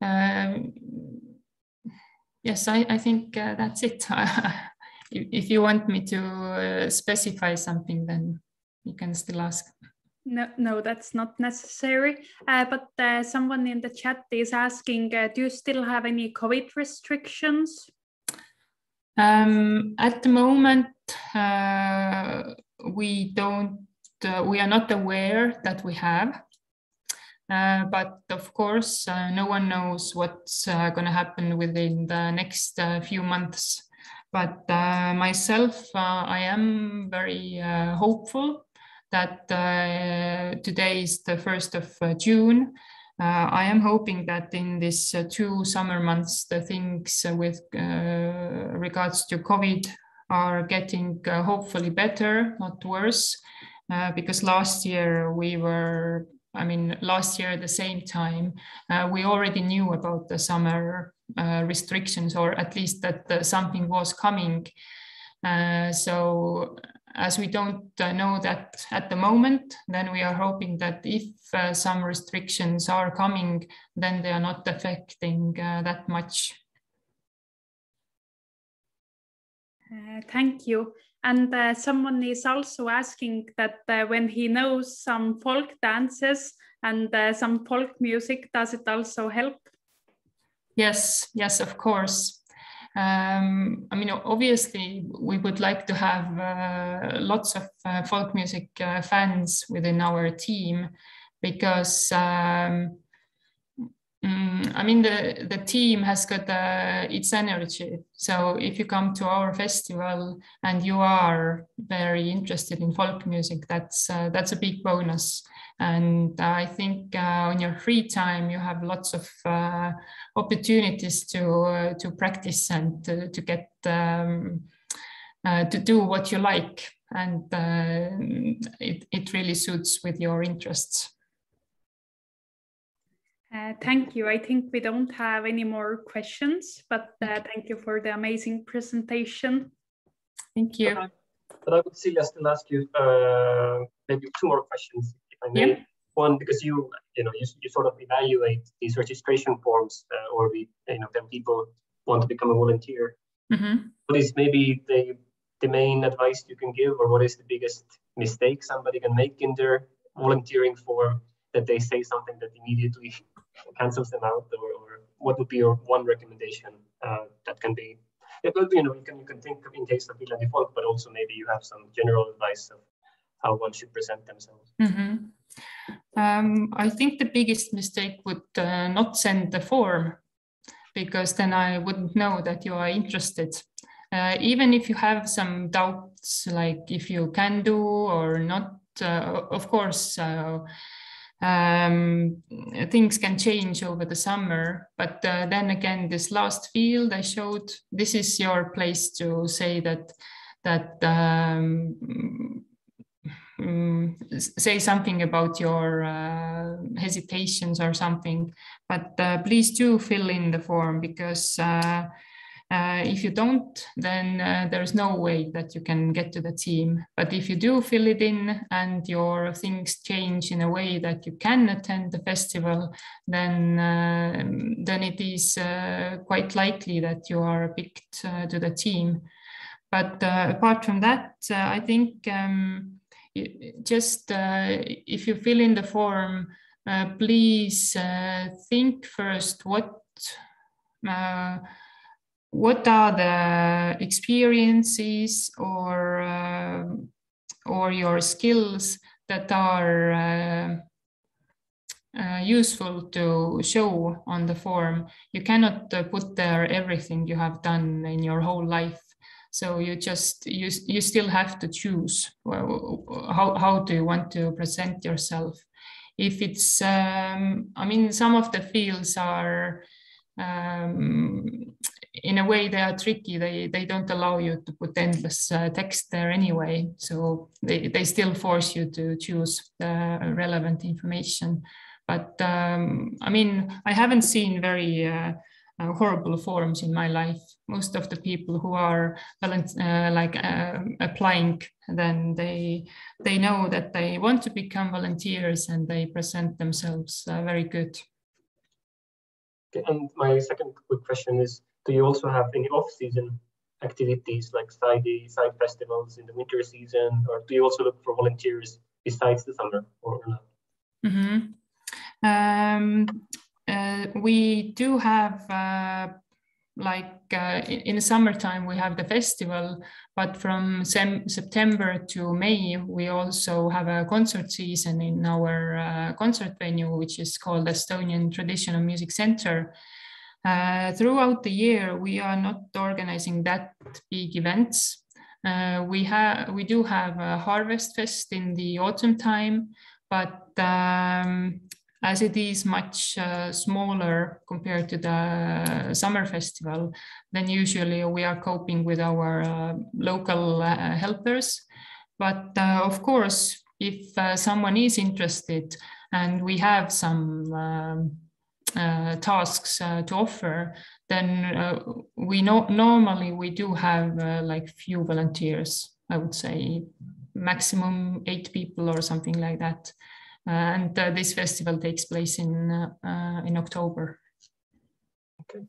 um, yes, I, I think that's it. if you want me to specify something, then you can still ask. No, no, that's not necessary. Uh, but uh, someone in the chat is asking, uh, do you still have any COVID restrictions? Um, at the moment, uh, we don't. Uh, we are not aware that we have. Uh, but of course, no one knows what's going to happen within the next few months. But myself, I am very hopeful that uh, today is the 1st of uh, June. Uh, I am hoping that in these two summer months, the things with regards to COVID are getting hopefully better, not worse. because last year we were I mean, last year at the same time, uh, we already knew about the summer uh, restrictions, or at least that uh, something was coming. so as we don't uh, know that at the moment, then we are hoping that if uh, some restrictions are coming, then they are not affecting uh, that much. Uh, thank you. And uh, someone is also asking that uh, when he knows some folk dances and some folk music, does it also help? Yes, yes, of course. Um, I mean, obviously, we would like to have uh, lots of uh, folk music uh, fans within our team because um, mm, I mean, the, the team has got uh, its energy. So if you come to our festival and you are very interested in folk music, that's uh, that's a big bonus. And I think uh, on your free time, you have lots of uh, opportunities to uh, to practice and to, to get um, uh, to do what you like, and uh, it it really suits with your interests. Uh, thank you. I think we don't have any more questions, but thank you for the amazing presentation. Thank you. But I would still ask you maybe two more questions I mean, yeah. one because you you know you, you sort of evaluate these registration forms uh, or we you know when people want to become a volunteer. Mm-hmm. What is maybe the the main advice you can give, or what is the biggest mistake somebody can make in their volunteering form that they say something that immediately cancels them out, or, or what would be your one recommendation uh, that can be? It would be, you know, you can you can think of in case of Viljandi Folk, but also maybe you have some general advice of how one should present themselves. Mm-hmm. Um, I think the biggest mistake would uh, not send the form because then I wouldn't know that you are interested. Uh, even if you have some doubts, like if you can do or not, uh, of course, um, things can change over the summer. But uh, then again, this last field I showed, this is your place to say that that um, um, say something about your uh, hesitations or something, but uh, please do fill in the form because uh, uh if you don't, then uh, there's no way that you can get to the team. But if you do fill it in and your things change in a way that you can attend the festival, then uh, then it is quite likely that you are picked to the team. But apart from that, I think. Um, just uh, if you fill in the form, uh, please uh, think first what what are the experiences or or your skills that are uh, useful to show on the form. You cannot uh, put there everything you have done in your whole life. So you just you you still have to choose how how do you want to present yourself. If it's um, I mean some of the fields are um, in a way they are tricky. They they don't allow you to put endless uh, text there anyway. So they, they still force you to choose the relevant information. But um, i mean i haven't seen very uh, uh, horrible forms in my life most of the people who are uh, like uh, applying then they they know that they want to become volunteers and they present themselves uh, very good Okay, and my second quick question is, do you also have any off-season activities like side side festivals in the winter season, or do you also look for volunteers besides the summer or not? Mm -hmm. um, uh, we do have uh, like uh, in the summertime we have the festival but from sem- september to may we also have a concert season in our uh, concert venue which is called estonian traditional music center. Uh, throughout the year we are not organizing that big events. Uh, we have we do have a harvest fest in the autumn time but um, as it is much uh, smaller compared to the summer festival, then usually we are coping with our uh, local uh, helpers. But uh, of course, if uh, someone is interested and we have some um, uh, tasks to offer, then we know normally we do have like few volunteers. I would say maximum eight people or something like that. Uh, and uh, this festival takes place in uh, in October. Okay.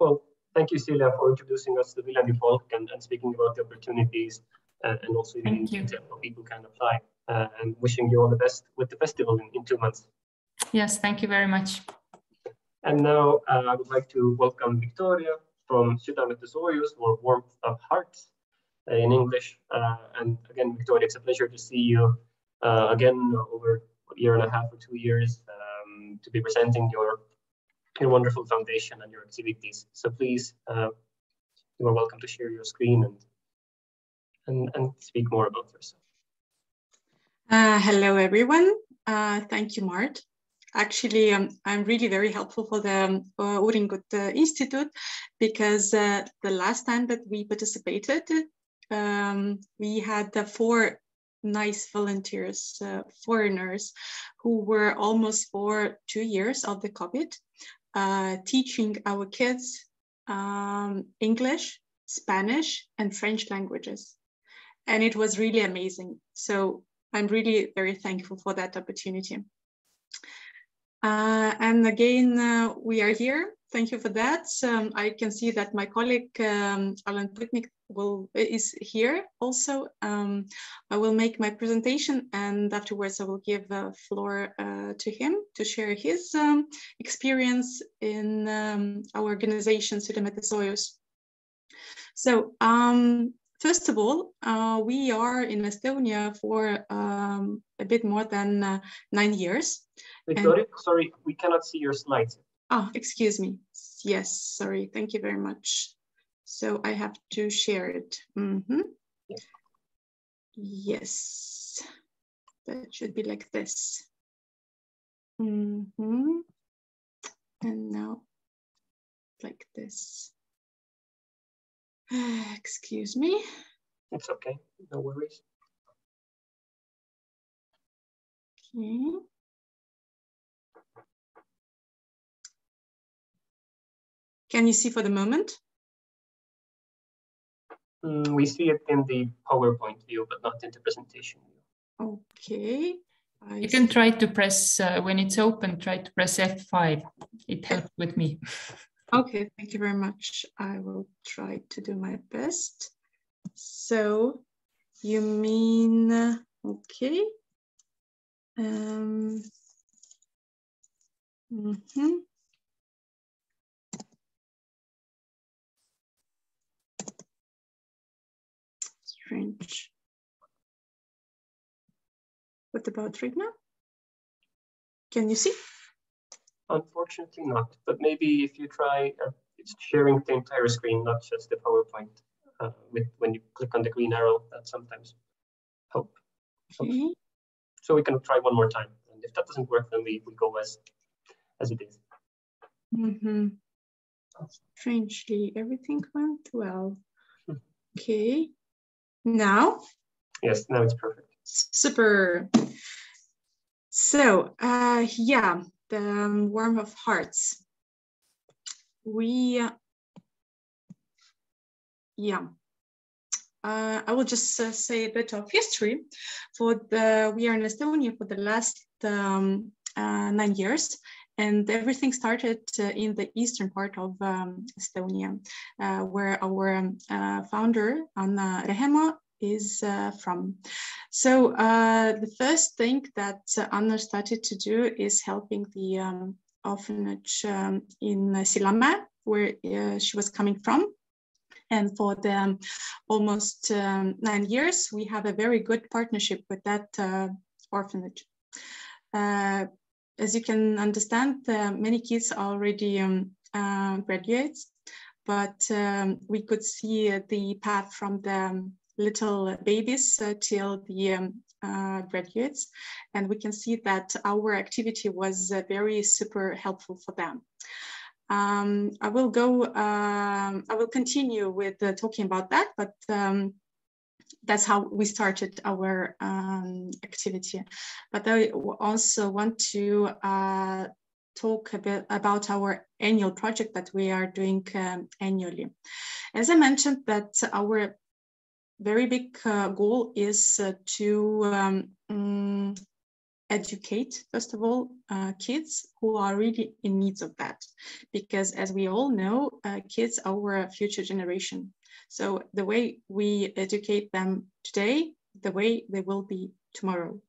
Well, thank you, Silja, for introducing us to Viljandi Folk and, and speaking about the opportunities and, and also in detail how people can apply. and wishing you all the best with the festival in, in two months. Yes, thank you very much. And now uh, I would like to welcome Victoria from Südamete Soojus or Warmth of Hearts uh, in English. Uh, and again, Victoria, it's a pleasure to see you again over year and a half or two years um, to be presenting your your wonderful foundation and your activities. So please, uh, you are welcome to share your screen and and, and speak more about yourself. Uh, hello, everyone. Uh, thank you, Mart. Actually, um, I'm really very helpful for the um, uh, uh, Institute because uh, the last time that we participated, um, we had the four nice volunteers, uh, foreigners, who were almost for two years of the COVID, uh, teaching our kids um, English, Spanish, and French languages. And it was really amazing. So I'm really very thankful for that opportunity. Uh, and again, uh, we are here. Thank you for that. Um, I can see that my colleague um, Alan Putnik will is here also. Um, I will make my presentation and afterwards I will give the floor uh, to him to share his um, experience in um, our organization, Südamete So um, first of all, uh, we are in Estonia for a bit more than uh, nine years. Victoria, and, sorry, we cannot see your slides. Oh, excuse me. Yes, sorry. Thank you very much. So I have to share it. Mm -hmm. yes. that should be like this. Mm -hmm. And now like this. excuse me. It's okay, no worries. Okay. Can you see for the moment? Mm, we see it in the PowerPoint view, but not in the presentation view. Okay. I you can try to press, uh, when it's open, try to press F5. It helped with me. Okay, thank you very much. I will try to do my best. So you mean, okay. Um, mm -hmm. Strange. What about right now? Can you see? Unfortunately not, but maybe if you try uh, sharing the entire screen, not just the PowerPoint, uh, with when you click on the green arrow, that sometimes help. Okay. So we can try one more time. And if that doesn't work, then we, we go as, as it is. Mm -hmm. Strangely, everything went well. Hmm. Okay. Now? Yes, now it's perfect. Super. So, uh, yeah, the um, warm of hearts. We, uh, yeah, uh, I will just uh, say a bit of history. For the we are in Estonia for the last um, uh, nine years, and everything started uh, in the eastern part of um, Estonia, uh, where our uh, founder Anna Rehema, is from. So the first thing that Anna started to do is helping the um, orphanage um, in Sillamäe, where she was coming from. And for the um, almost nine years, we have a very good partnership with that uh, orphanage. Uh, as you can understand, uh, many kids are already um, uh, graduates, but um, we could see the path from the um, little babies uh, till the um, uh, graduates. And we can see that our activity was very super helpful for them. Um, I will go, um, I will continue with uh, talking about that, but um, that's how we started our um, activity. But I also want to uh, talk a bit about our annual project that we are doing um, annually. As I mentioned that our very big uh, goal is uh, to um, mm, educate, first of all, uh, kids who are really in needs of that. Because as we all know, uh, kids are our future generation. So the way we educate them today, the way they will be tomorrow.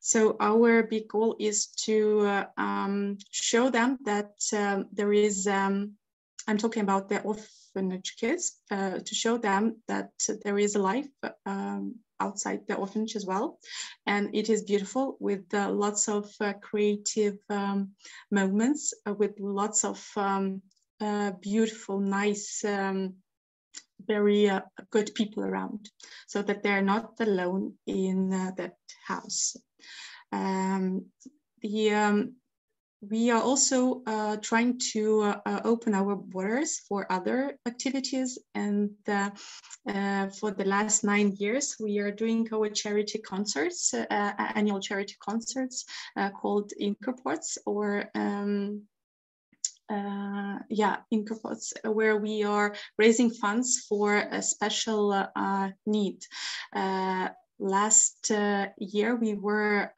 So our big goal is to uh, um, show them that um, there is, um, I'm talking about the orphanage kids, uh, to show them that there is a life um, outside the orphanage as well. And it is beautiful with uh, lots of uh, creative um, moments, uh, with lots of um, uh, beautiful, nice, very uh, good people around, so that they're not alone in uh, that house. Um, the um, we are also uh, trying to uh, open our borders for other activities. And uh, uh for the last nine years, we are doing our charity concerts, uh, annual charity concerts uh, called Inkerpots or um, uh, yeah, Inkerpots, where we are raising funds for a special uh, need. Uh, last year, we were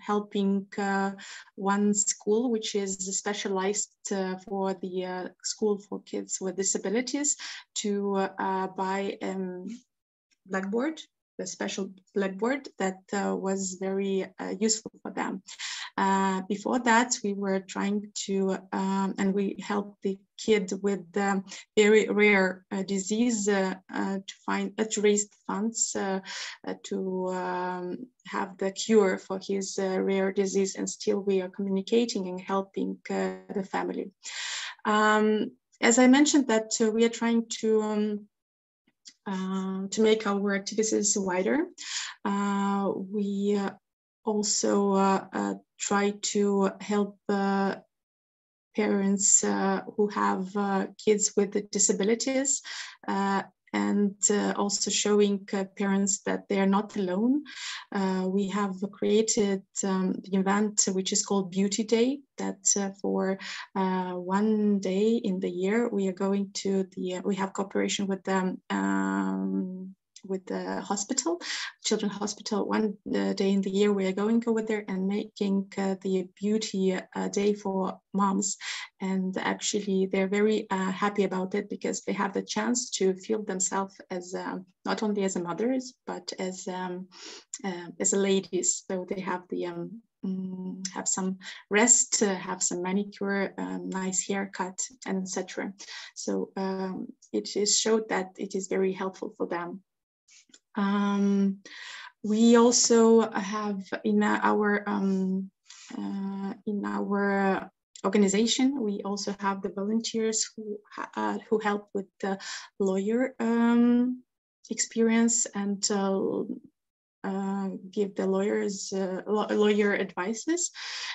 helping uh, one school, which is specialized uh, for the uh, school for kids with disabilities, to uh, buy a um, blackboard the special blackboard that uh, was very uh, useful for them. Uh, before that, we were trying to, um, and we helped the kid with the very rare uh, disease uh, uh, to find, to raise funds to um, have the cure for his rare disease. And still we are communicating and helping the family. Um, as I mentioned that we are trying to um, uh, to make our activities wider. Uh, we uh, also uh, uh, try to help parents who have kids with disabilities and uh, also showing uh, parents that they are not alone. Uh, we have created um, the event which is called Beauty Day that uh, for uh, one day in the year we are going to the, we have cooperation with them um, with the hospital, children hospital. One uh, day in the year, we are going over there and making uh, the beauty uh, day for moms. And actually, they're very happy about it because they have the chance to feel themselves as um, not only as mothers but as um, as ladies. So they have the um, mm, have some rest, uh, have some manicure, um, nice haircut, and etc. So um, it is showed that it is very helpful for them. Um, we also have in our um, uh, in our organization. We also have the volunteers who uh, who help with the lawyer um, experience and uh, uh, give the lawyers uh, lawyer advices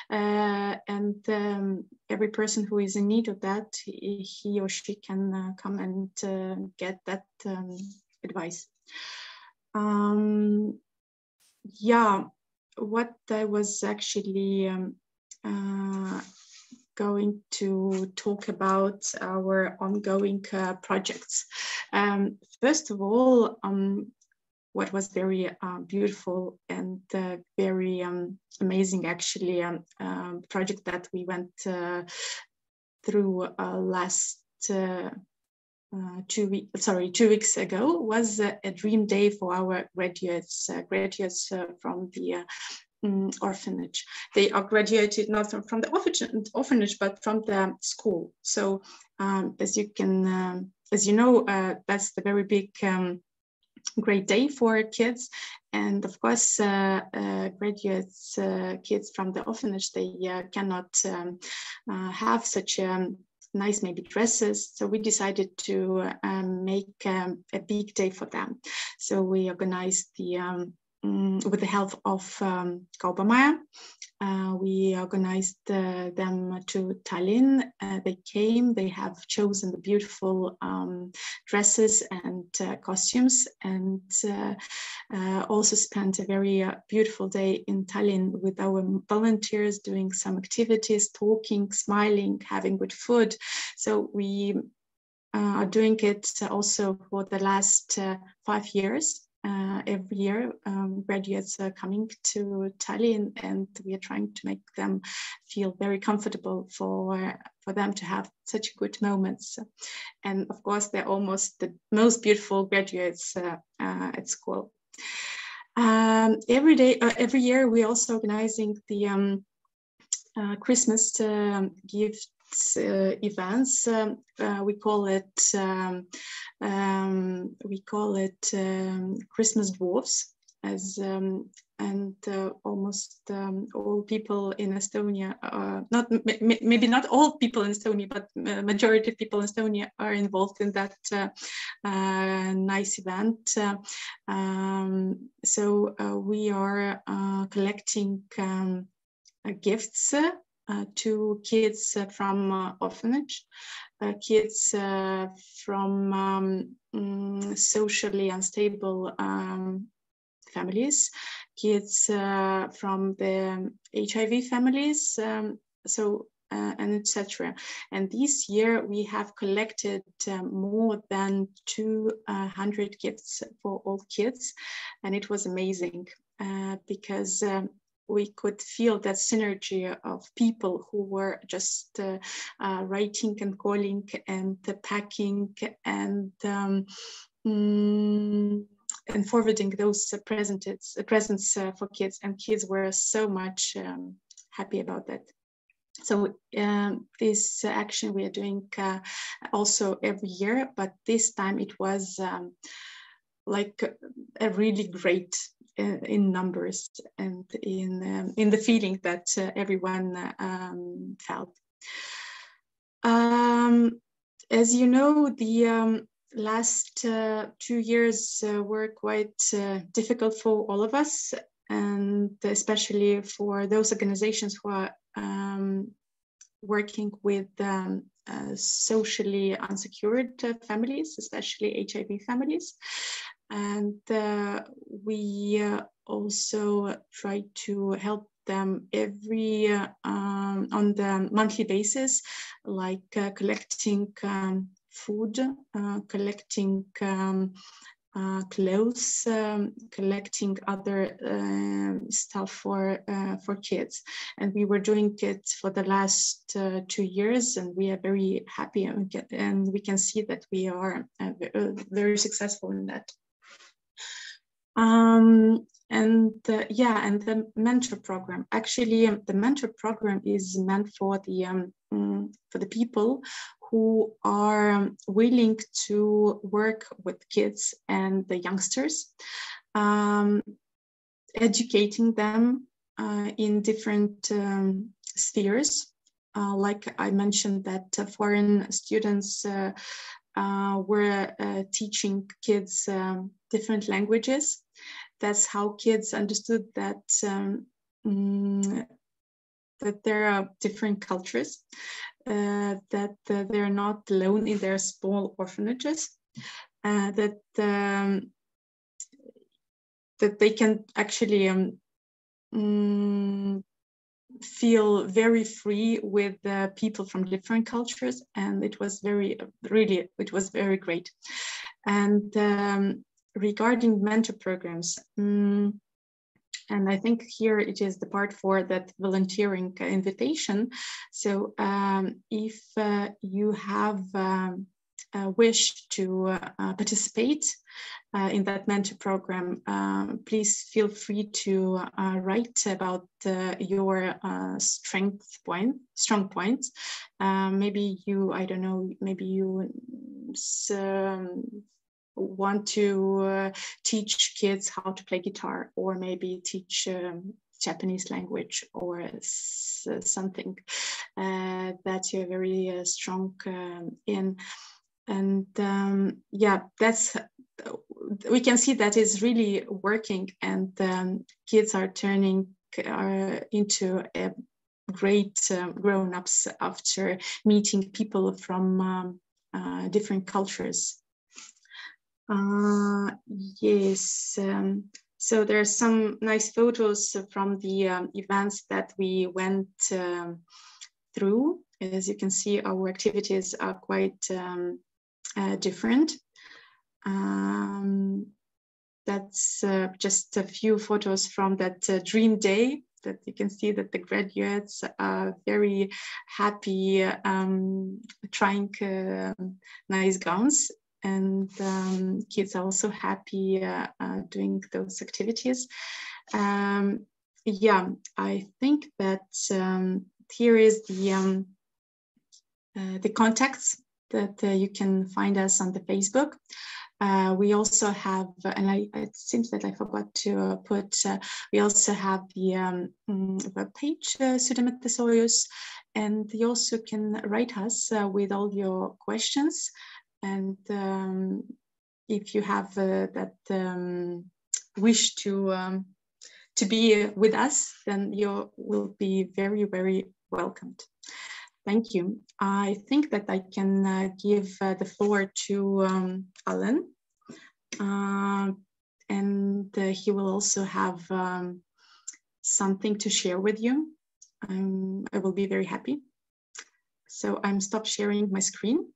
uh, and um, every person who is in need of that he, or she can come and get that um, advice um, yeah what i was actually um, uh, going to talk about our ongoing projects. Um, first of all um, what was very uh, beautiful and uh, very um, amazing actually um, um, project that we went uh, through uh, last uh, uh, two weeks sorry two weeks ago was a dream day for our graduates graduates from the um, orphanage. They are graduated not from, from the orphanage but from the school. So um, as you can um, as you know that's the very big um, great day for kids. And of course uh, uh, graduates uh, kids from the orphanage they uh, cannot um, uh, have such um, nice maybe dresses. So we decided to um, make um, a big day for them. So we organized the um, with the help of um, Kaubamaja. Uh, we organized uh, them to Tallinn. Uh, they came, they have chosen the beautiful um, dresses and uh, costumes, and uh, uh, also spent a very beautiful day in Tallinn with our volunteers doing some activities, talking, smiling, having good food. So we are doing it also for the last five years uh, every year um, graduates are coming to Tallinn and we are trying to make them feel very comfortable for for them to have such good moments. And of course they're almost the most beautiful graduates uh, uh, at school. Um, every day uh, every year we're also organizing the um, uh, Christmas um, gift events. Um, uh, we call it um, um, we call it um, Christmas dwarfs as um, and uh, almost um, all people in Estonia, uh, not maybe not all people in Estonia, but majority of people in Estonia are involved in that uh, uh nice event. Um, so we are collecting um, gifts uh, to kids uh, from uh, orphanage, kids from um, mm, socially unstable um, families, kids from the HIV families. Um, so uh, and etc. And this year we have collected uh, more than 200 gifts for all kids, and it was amazing uh, because um, we could feel that synergy of people who were just uh, uh, writing and calling and packing and um, mm, and forwarding those presents, presents uh, for kids. And kids were so much um, happy about that. So um, this action we are doing uh, also every year but this time it was um, like a really great in numbers and in um, in the feeling that uh, everyone um, felt. Um, as you know, the um, last uh, two years uh, were quite uh, difficult for all of us, and especially for those organizations who are um, working with um, uh, socially unsecured families, especially HIV families and uh, we uh, also try to help them every uh, um, on the monthly basis like uh, collecting um, food uh, collecting um, uh, clothes, um, collecting other uh, stuff for for kids, and we were doing it for the last two years, and we are very happy, and we, and we can see that we are very successful in that. Um, and uh, yeah, and the mentor program. Actually, um, the mentor program is meant for the um, mm, for the people who are um, willing to work with kids and the youngsters, um, educating them uh, in different um, spheres uh, like I mentioned, that foreign students were teaching kids um, different languages. That's how kids understood that um, mm, that there are different cultures, uh, that uh, they're not alone in their small orphanages, uh, that um, that they can actually um, mm, feel very free with people from different cultures, and it was very, really, it was very great. And um, regarding mentor programs. Um, and I think here it is the part for that volunteering invitation. So um, if uh, you have um, a wish to uh, participate uh, in that mentor program, uh, please feel free to uh, write about uh, your strength point, strong points. maybe you, I don't know, maybe you um, want to uh, teach kids how to play guitar or maybe teach um, Japanese language or something uh, that you're very uh, strong um, in. And um, yeah, that's we can see that is really working, and um, kids are turning uh, into a great um, grown-ups after meeting people from um, uh, different cultures uh, yes. Um, so there are some nice photos from the um, events that we went um, through. As you can see, our activities are quite um, uh, different. Um, that's uh, just a few photos from that uh, dream day that you can see that the graduates are very happy um, trying uh, nice gowns and um, kids are also happy uh, uh, doing those activities. Um, yeah, I think that um, here is the um, uh, the contacts that uh, you can find us on the Facebook. Uh, we also have, and I, it seems that I forgot to uh, put, we also have the um, mm, web page, uh, and you also can write us with all your questions and um, if you have uh, that um, wish to um, to be with us, then you will be very, very welcomed. Thank you. I think that I can uh, give uh, the floor to um, Alan, uh, and uh, he will also have um, something to share with you. I will be very happy. So I'm stop sharing my screen.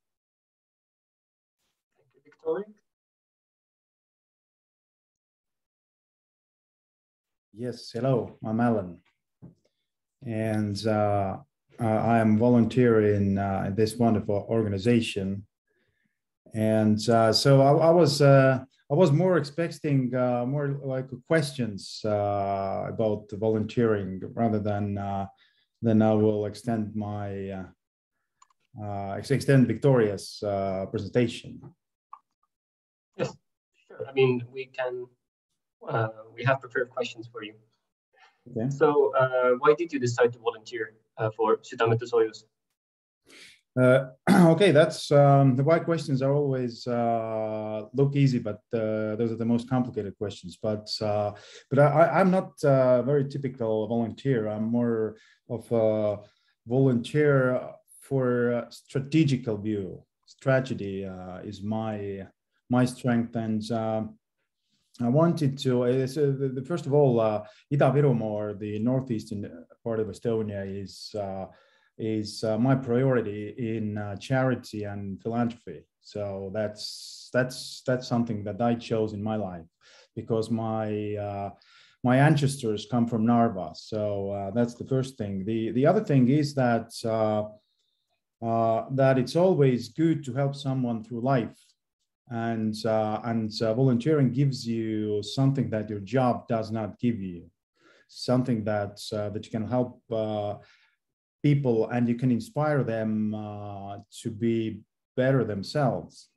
Yes, hello, I'm Alan. And uh, uh, I am volunteering uh, in this wonderful organization. And uh, so I, I was uh, I was more expecting uh, more like questions about volunteering rather than than I will extend my extend Victoria's presentation. Sure. I mean, we can, uh, we have prepared questions for you. Okay. So uh, why did you decide to volunteer uh, for Südametesoojus? Uh, okay, that's um, the why questions are always uh, look easy, but uh, those are the most complicated questions. But uh, but I, am not a very typical volunteer. I'm more of a volunteer for strategical view. Strategy uh, is my my strength and uh, I wanted to, uh, the, first of all, uh, or the northeastern part of Estonia, is uh, is uh, my priority in uh, charity and philanthropy. So that's that's that's something that I chose in my life because my uh, my ancestors come from Narva. So uh, that's the first thing. The the other thing is that that it's always good to help someone through life and uh, and uh, volunteering gives you something that your job does not give you something that uh, that you can help uh, people and you can inspire them uh, to be better themselves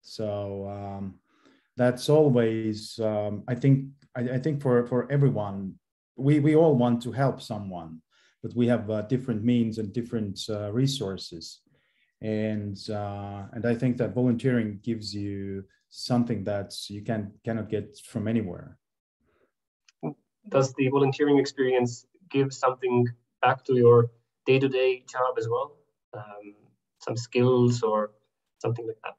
so um, that's always um, i think I, I, think for for everyone we we all want to help someone but we have uh, different means and different resources. And uh, and I think that volunteering gives you something that you can cannot get from anywhere. Does the volunteering experience give something back to your day-to-day job as well? Um, some skills or something like that?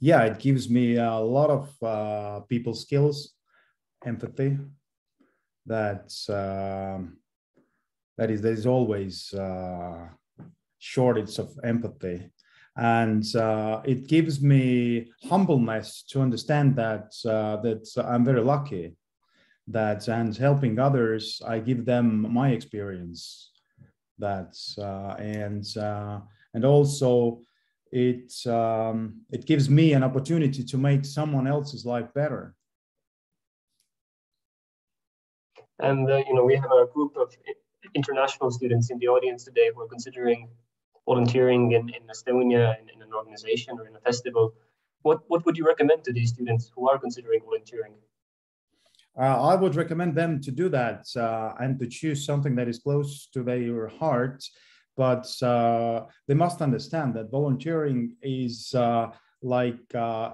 Yeah, it gives me a lot of uh, people skills, empathy. That's um, that is there is always uh, shortage of empathy, and uh, it gives me humbleness to understand that uh, that I'm very lucky that and helping others I give them my experience that uh, and uh, and also it um, it gives me an opportunity to make someone else's life better. And uh, you know, we have a group of international students in the audience today who are considering volunteering in, in Estonia in, in an organization or in a festival. What what would you recommend to these students who are considering volunteering? Uh, I would recommend them to do that uh, and to choose something that is close to their heart but uh, they must understand that volunteering is uh, like uh,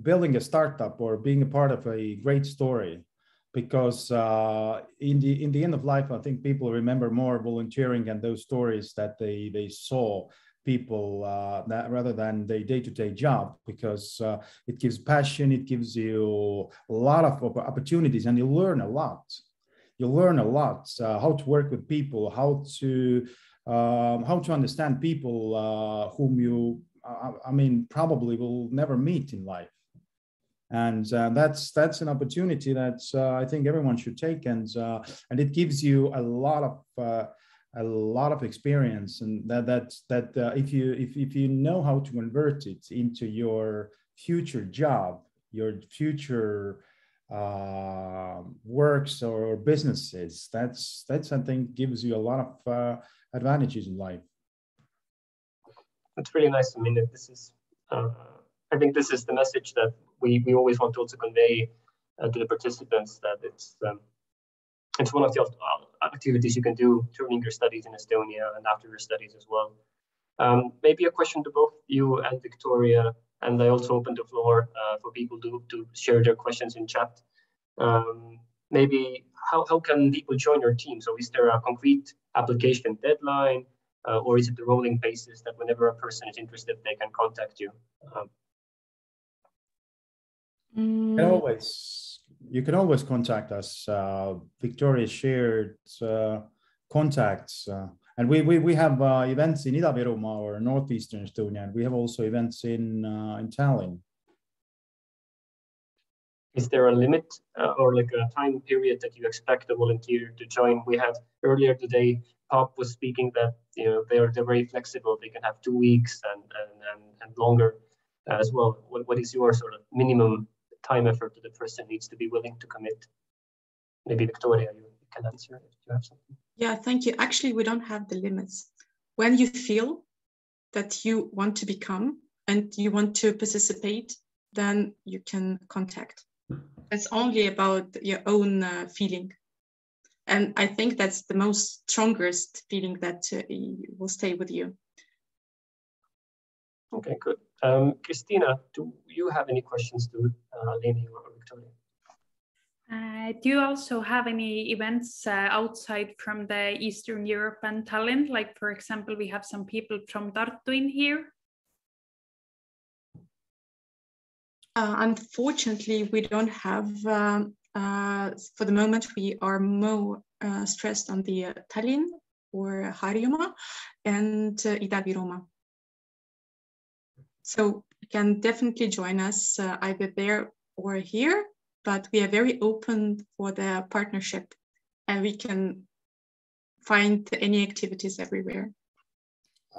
building a startup or being a part of a great story because uh, in the in the end of life i think people remember more volunteering and those stories that they they saw people uh, that rather than the day-to-day job because uh, it gives passion it gives you a lot of opportunities and you learn a lot you learn a lot how to work with people how to um, how to understand people uh, whom you, uh, I mean, probably will never meet in life. And uh, that's that's an opportunity that uh, I think everyone should take, and uh, and it gives you a lot of uh, a lot of experience, and that that that if you if if you know how to convert it into your future job, your future uh, works or businesses that's that's i think gives you a lot of uh, advantages in life. That's really nice. I mean, this is, uh, I think this is the message that we, we always want to also convey uh, to the participants that it's um, it's one of the activities you can do during your studies in Estonia and after your studies as well. Um, maybe a question to both you and Victoria, and I also open the floor uh, for people to, to share their questions in chat. Um, maybe how, how can people join your team? So is there a concrete application deadline, uh, or is it the rolling basis that whenever a person is interested, they can contact you? Mm. always, you can always contact us. Uh, Victoria shared uh, contacts, uh, and we, we, we have uh, events in Ida-Virumaa or northeastern Estonia, and we have also events in uh, in Tallinn is there a limit uh, or like a time period that you expect a volunteer to join? We had earlier today, Paap was speaking that you know they're they're very flexible. They can have two weeks and and and, and longer as well. What what is your sort of minimum time effort that the person needs to be willing to commit? Maybe Victoria, you can answer if you have something. Yeah, thank you. Actually, we don't have the limits. When you feel that you want to become and you want to participate, then you can contact it's only about your own uh, feeling and i think that's the most strongest feeling that uh, will stay with you okay good um, christina do you have any questions to uh, Leni or victoria uh, do you also have any events uh, outside from the Eastern Europe and Tallinn? Like, for example, we have some people from Tartu in here. Uh, unfortunately, we don't have, um, uh, for the moment, we are more uh, stressed on the uh, Tallinn or Harjumaa and uh, Ida-Virumaa. So you can definitely join us uh, either there or here, but we are very open for the partnership and we can find any activities everywhere.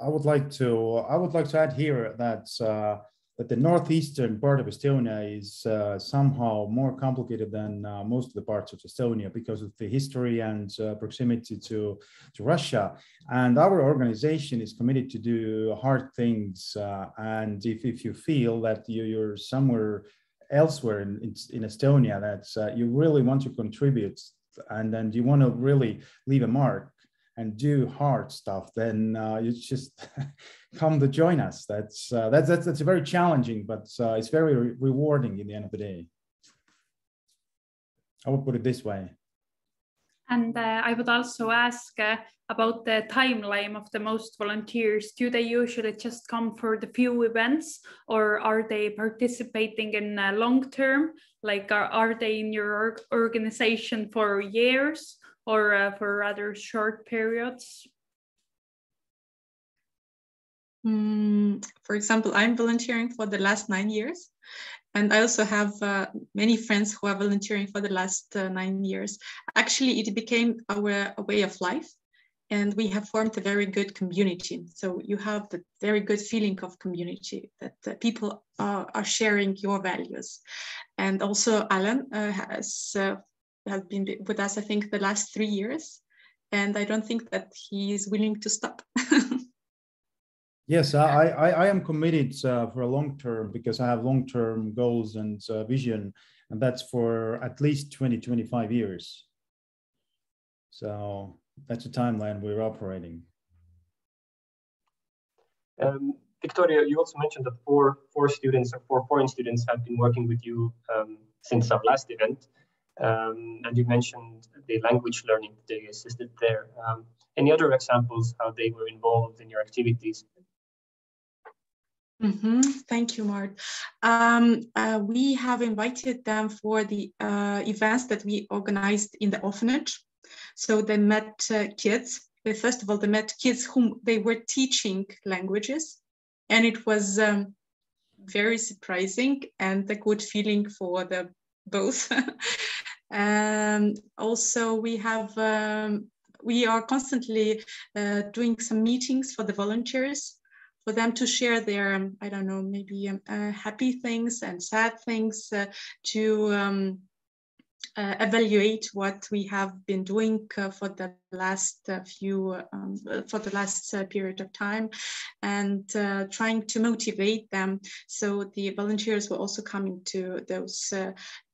I would like to I would like to add here that uh, that the northeastern part of Estonia is uh, somehow more complicated than uh, most of the parts of Estonia because of the history and uh, proximity to, to Russia. And our organization is committed to do hard things. Uh, and if, if you feel that you, you're somewhere elsewhere in, in, in Estonia that uh, you really want to contribute and then you want to really leave a mark, and do hard stuff, then uh, you just come to join us. That's, uh, that's, that's, that's very challenging, but uh, it's very re rewarding in the end of the day. I would put it this way. And uh, I would also ask uh, about the timeline of the most volunteers. Do they usually just come for the few events or are they participating in uh, long term? Like, are, are they in your organization for years or uh, for rather short periods? Mm, for example, I'm volunteering for the last nine years. And I also have uh, many friends who are volunteering for the last uh, nine years. Actually, it became our a way of life and we have formed a very good community. So you have the very good feeling of community that uh, people are, are, sharing your values. And also Alan uh, has, uh, has been with us, I think, the last three years. And I don't think that he is willing to stop. Yes, I, I, I am committed uh, for a long term because I have long term goals and uh, vision, and that's for at least 20, 25 years. So that's the timeline we're operating. Um, Victoria, you also mentioned that four, four students or four foreign students have been working with you um, since our last event. Um, and you mentioned the language learning they assisted there. Um, any other examples how they were involved in your activities? Mm -hmm. Thank you, Mart. Um, uh, we have invited them for the uh, events that we organized in the orphanage. So they met uh, kids. First of all, they met kids whom they were teaching languages. And it was um, very surprising and a good feeling for the both. um, also, we have um, we are constantly uh, doing some meetings for the volunteers for them to share their, um, I don't know, maybe um, uh, happy things and sad things uh, to um, uh, evaluate what we have been doing uh, for the last uh, few, um, for the last uh, period of time and trying to motivate them. So the volunteers were also coming to those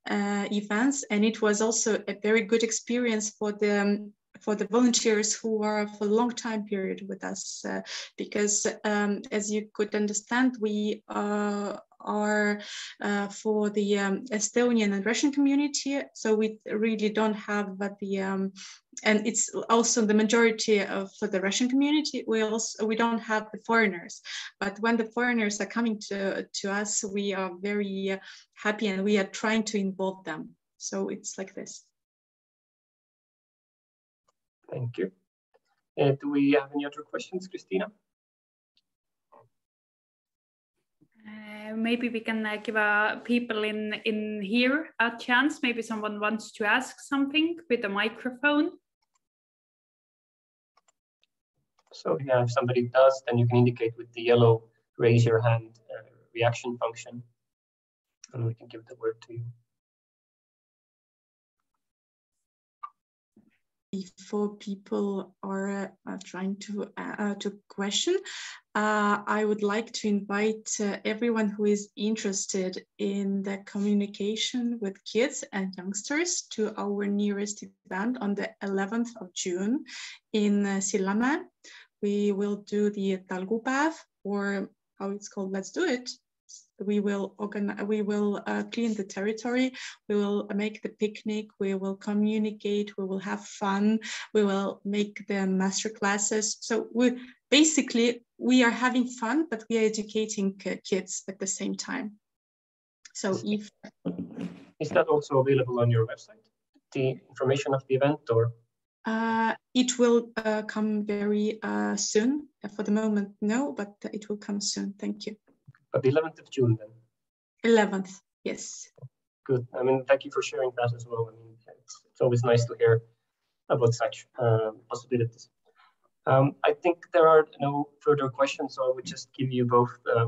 events and it was also a very good experience for the for the volunteers who are for a long time period with us uh, because um, as you could understand we uh, are uh, for the um, Estonian and Russian community. So we really don't have but the um, and it's also the majority of for the Russian community. We also we don't have the foreigners. But when the foreigners are coming to to us we are very happy and we are trying to involve them. So it's like this Thank you. Uh, do we have any other questions, Christina? Uh, maybe we can uh, give uh, people in, in here a chance. Maybe someone wants to ask something with a microphone. So yeah, if somebody does, then you can indicate with the yellow raise your hand uh, reaction function, and we can give the word to you. Before people are uh, trying to uh, uh, to question, uh, I would like to invite uh, everyone who is interested in the communication with kids and youngsters to our nearest event on the 11th of June in uh, Sillamäe. We will do the talgupäev or how it's called, let's do it, we will organize, we will uh, clean the territory, we will make the picnic, we will communicate, we will have fun, we will make the master classes. So we basically, we are having fun, but we are educating kids at the same time. So if... Is that also available on your website? The information of the event or? Uh, it will uh, come very uh, soon. For the moment, no, but it will come soon. Thank you. But the 11th of June then? 11th, yes. Good. I mean, thank you for sharing that as well. I mean, it's, it's always nice to hear about such uh, possibilities. Um, I think there are no further questions, so I would just give you both uh,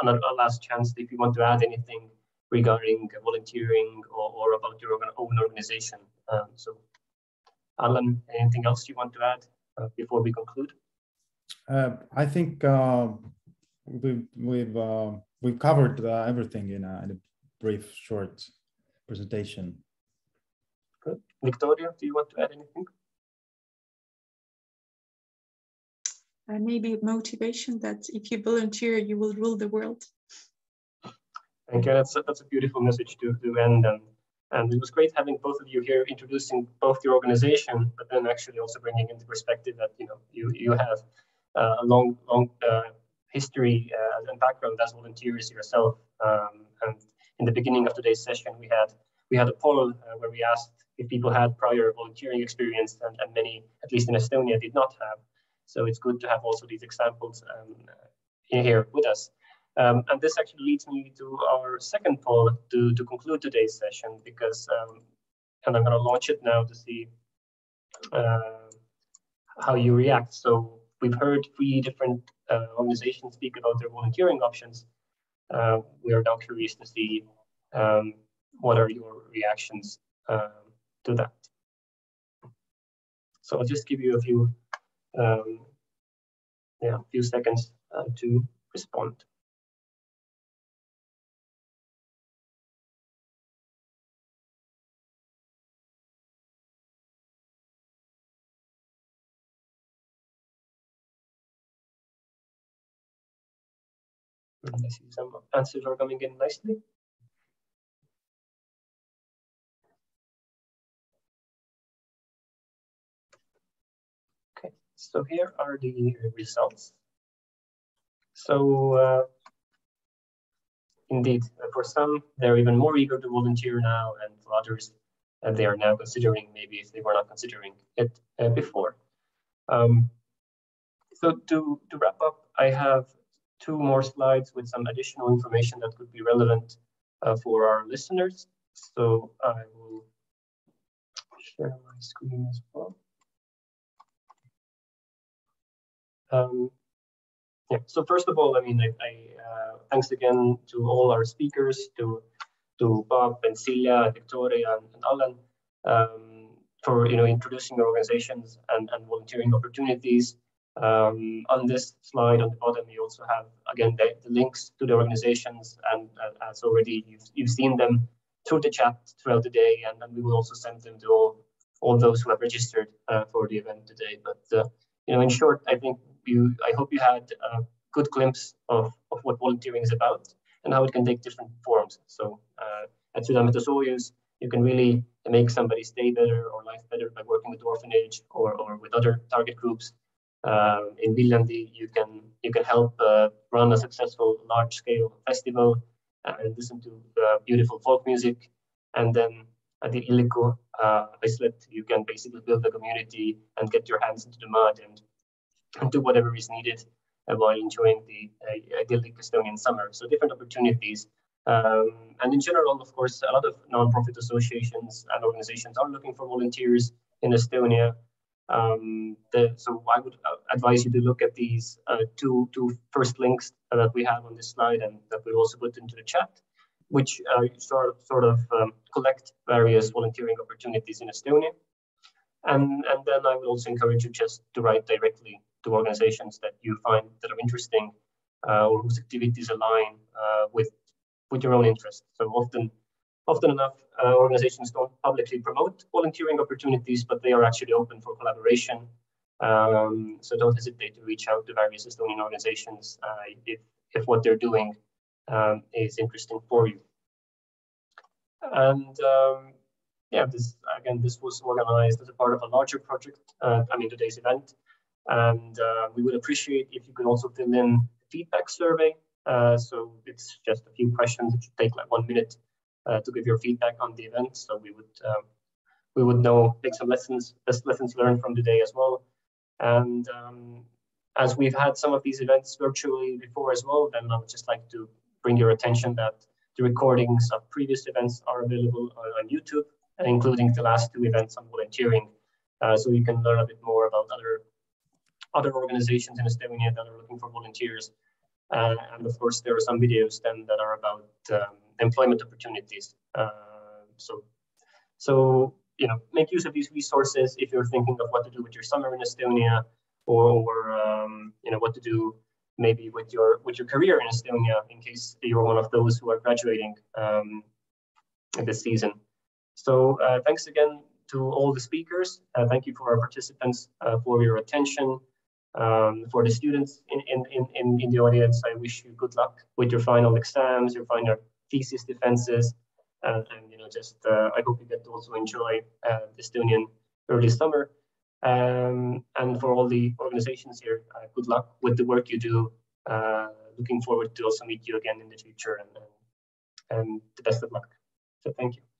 another, a last chance if you want to add anything regarding volunteering or, or about your own organization. Um, so, Alan, anything else you want to add uh, before we conclude? Uh, I think uh, we've we've uh, we've covered uh, everything in a, in a, brief, short presentation. Good. Victoria, do you want to add anything? uh, maybe motivation that if you volunteer, you will rule the world. Thank you. That's a, that's a beautiful message to, to end. And, and it was great having both of you here introducing both your organization, but then actually also bringing into perspective that you know you you have uh, a long long uh, history uh, and background as volunteers yourself. Um, and in the beginning of today's session, we had we had a poll uh, where we asked if people had prior volunteering experience, and, and many, at least in Estonia, did not have. So it's good to have also these examples um, here with us. Um, and this actually leads me to our second poll to, to conclude today's session because, um, and I'm going to launch it now to see uh, how you react. So we've heard three different uh, organizations speak about their volunteering options. Uh, we are now curious to see um, what are your reactions um, to that. So I'll just give you a few, um, yeah, a few seconds uh, to respond. I see some answers are coming in nicely. Okay, so here are the results. So uh, indeed, for some, they're even more eager to volunteer now, and for others, uh, they are now considering maybe if they were not considering it uh, before. Um, so to, to wrap up, I have two more slides with some additional information that could be relevant uh, for our listeners. So I will share my screen as well. Um, yeah, so first of all, I mean, I, I uh, thanks again to all our speakers, to to Paap and Silja, Victoria, and, and Alan, um, for you know introducing your organizations and, and volunteering opportunities. Um, on this slide on the bottom, you also have, again, the, the links to the organizations, and uh, as already you've, you've seen them through the chat throughout the day, and then we will also send them to all, all those who have registered uh, for the event today. But, uh, you know, in short, I think you, I hope you had a good glimpse of, of what volunteering is about and how it can take different forms. So uh, at Südamete Soojus, you can really make somebody stay better or life better by working with orphanage or, or with other target groups uh, in Viljandi, you can you can help uh, run a successful large-scale festival and listen to uh, beautiful folk music. And then at the Illiku uh, islet, you can basically build a community and get your hands into the mud and, and do whatever is needed uh, while enjoying the uh, idyllic Estonian summer. So different opportunities. Um, and in general, of course, a lot of non-profit associations and organizations are looking for volunteers in Estonia. Um, the, so I would uh, advise you to look at these uh, two, two first links that we have on this slide and that we also put into the chat, which uh, sort of, sort of um, collect various volunteering opportunities in Estonia. And, and then I would also encourage you just to write directly to organizations that you find that are interesting uh, or whose activities align uh, with, with your own interests. So often often enough, uh, organizations don't publicly promote volunteering opportunities, but they are actually open for collaboration. Um, so don't hesitate to reach out to various Estonian organizations uh, if, if what they're doing um, is interesting for you. And um, yeah, this again, this was organized as a part of a larger project, uh, I mean today's event. And uh, we would appreciate if you could also fill in a feedback survey. Uh, so it's just a few questions, it should take like one minute uh, to give your feedback on the event. So we would um, we would know take some lessons best lessons learned from the day as well. And um, as we've had some of these events virtually before as well, then I would just like to bring your attention that the recordings of previous events are available on, on YouTube, including the last two events on volunteering. Uh, so you can learn a bit more about other other organizations in Estonia that are looking for volunteers. Uh, and of course, there are some videos then that are about um, employment opportunities. Uh, so, so you know, make use of these resources if you're thinking of what to do with your summer in Estonia, or, or um, you know what to do maybe with your with your career in Estonia in case you're one of those who are graduating um, this season. So uh, thanks again to all the speakers. Uh, thank you for our participants uh, for your attention. Um, for the students in, in, in, in the audience, I wish you good luck with your final exams, your final thesis defenses, and, you know, just uh, I hope you get to also enjoy uh, Estonian early summer. Um, and for all the organizations here, uh, good luck with the work you do. Looking forward to also meet you again in the future, and, and the best of luck. So thank you.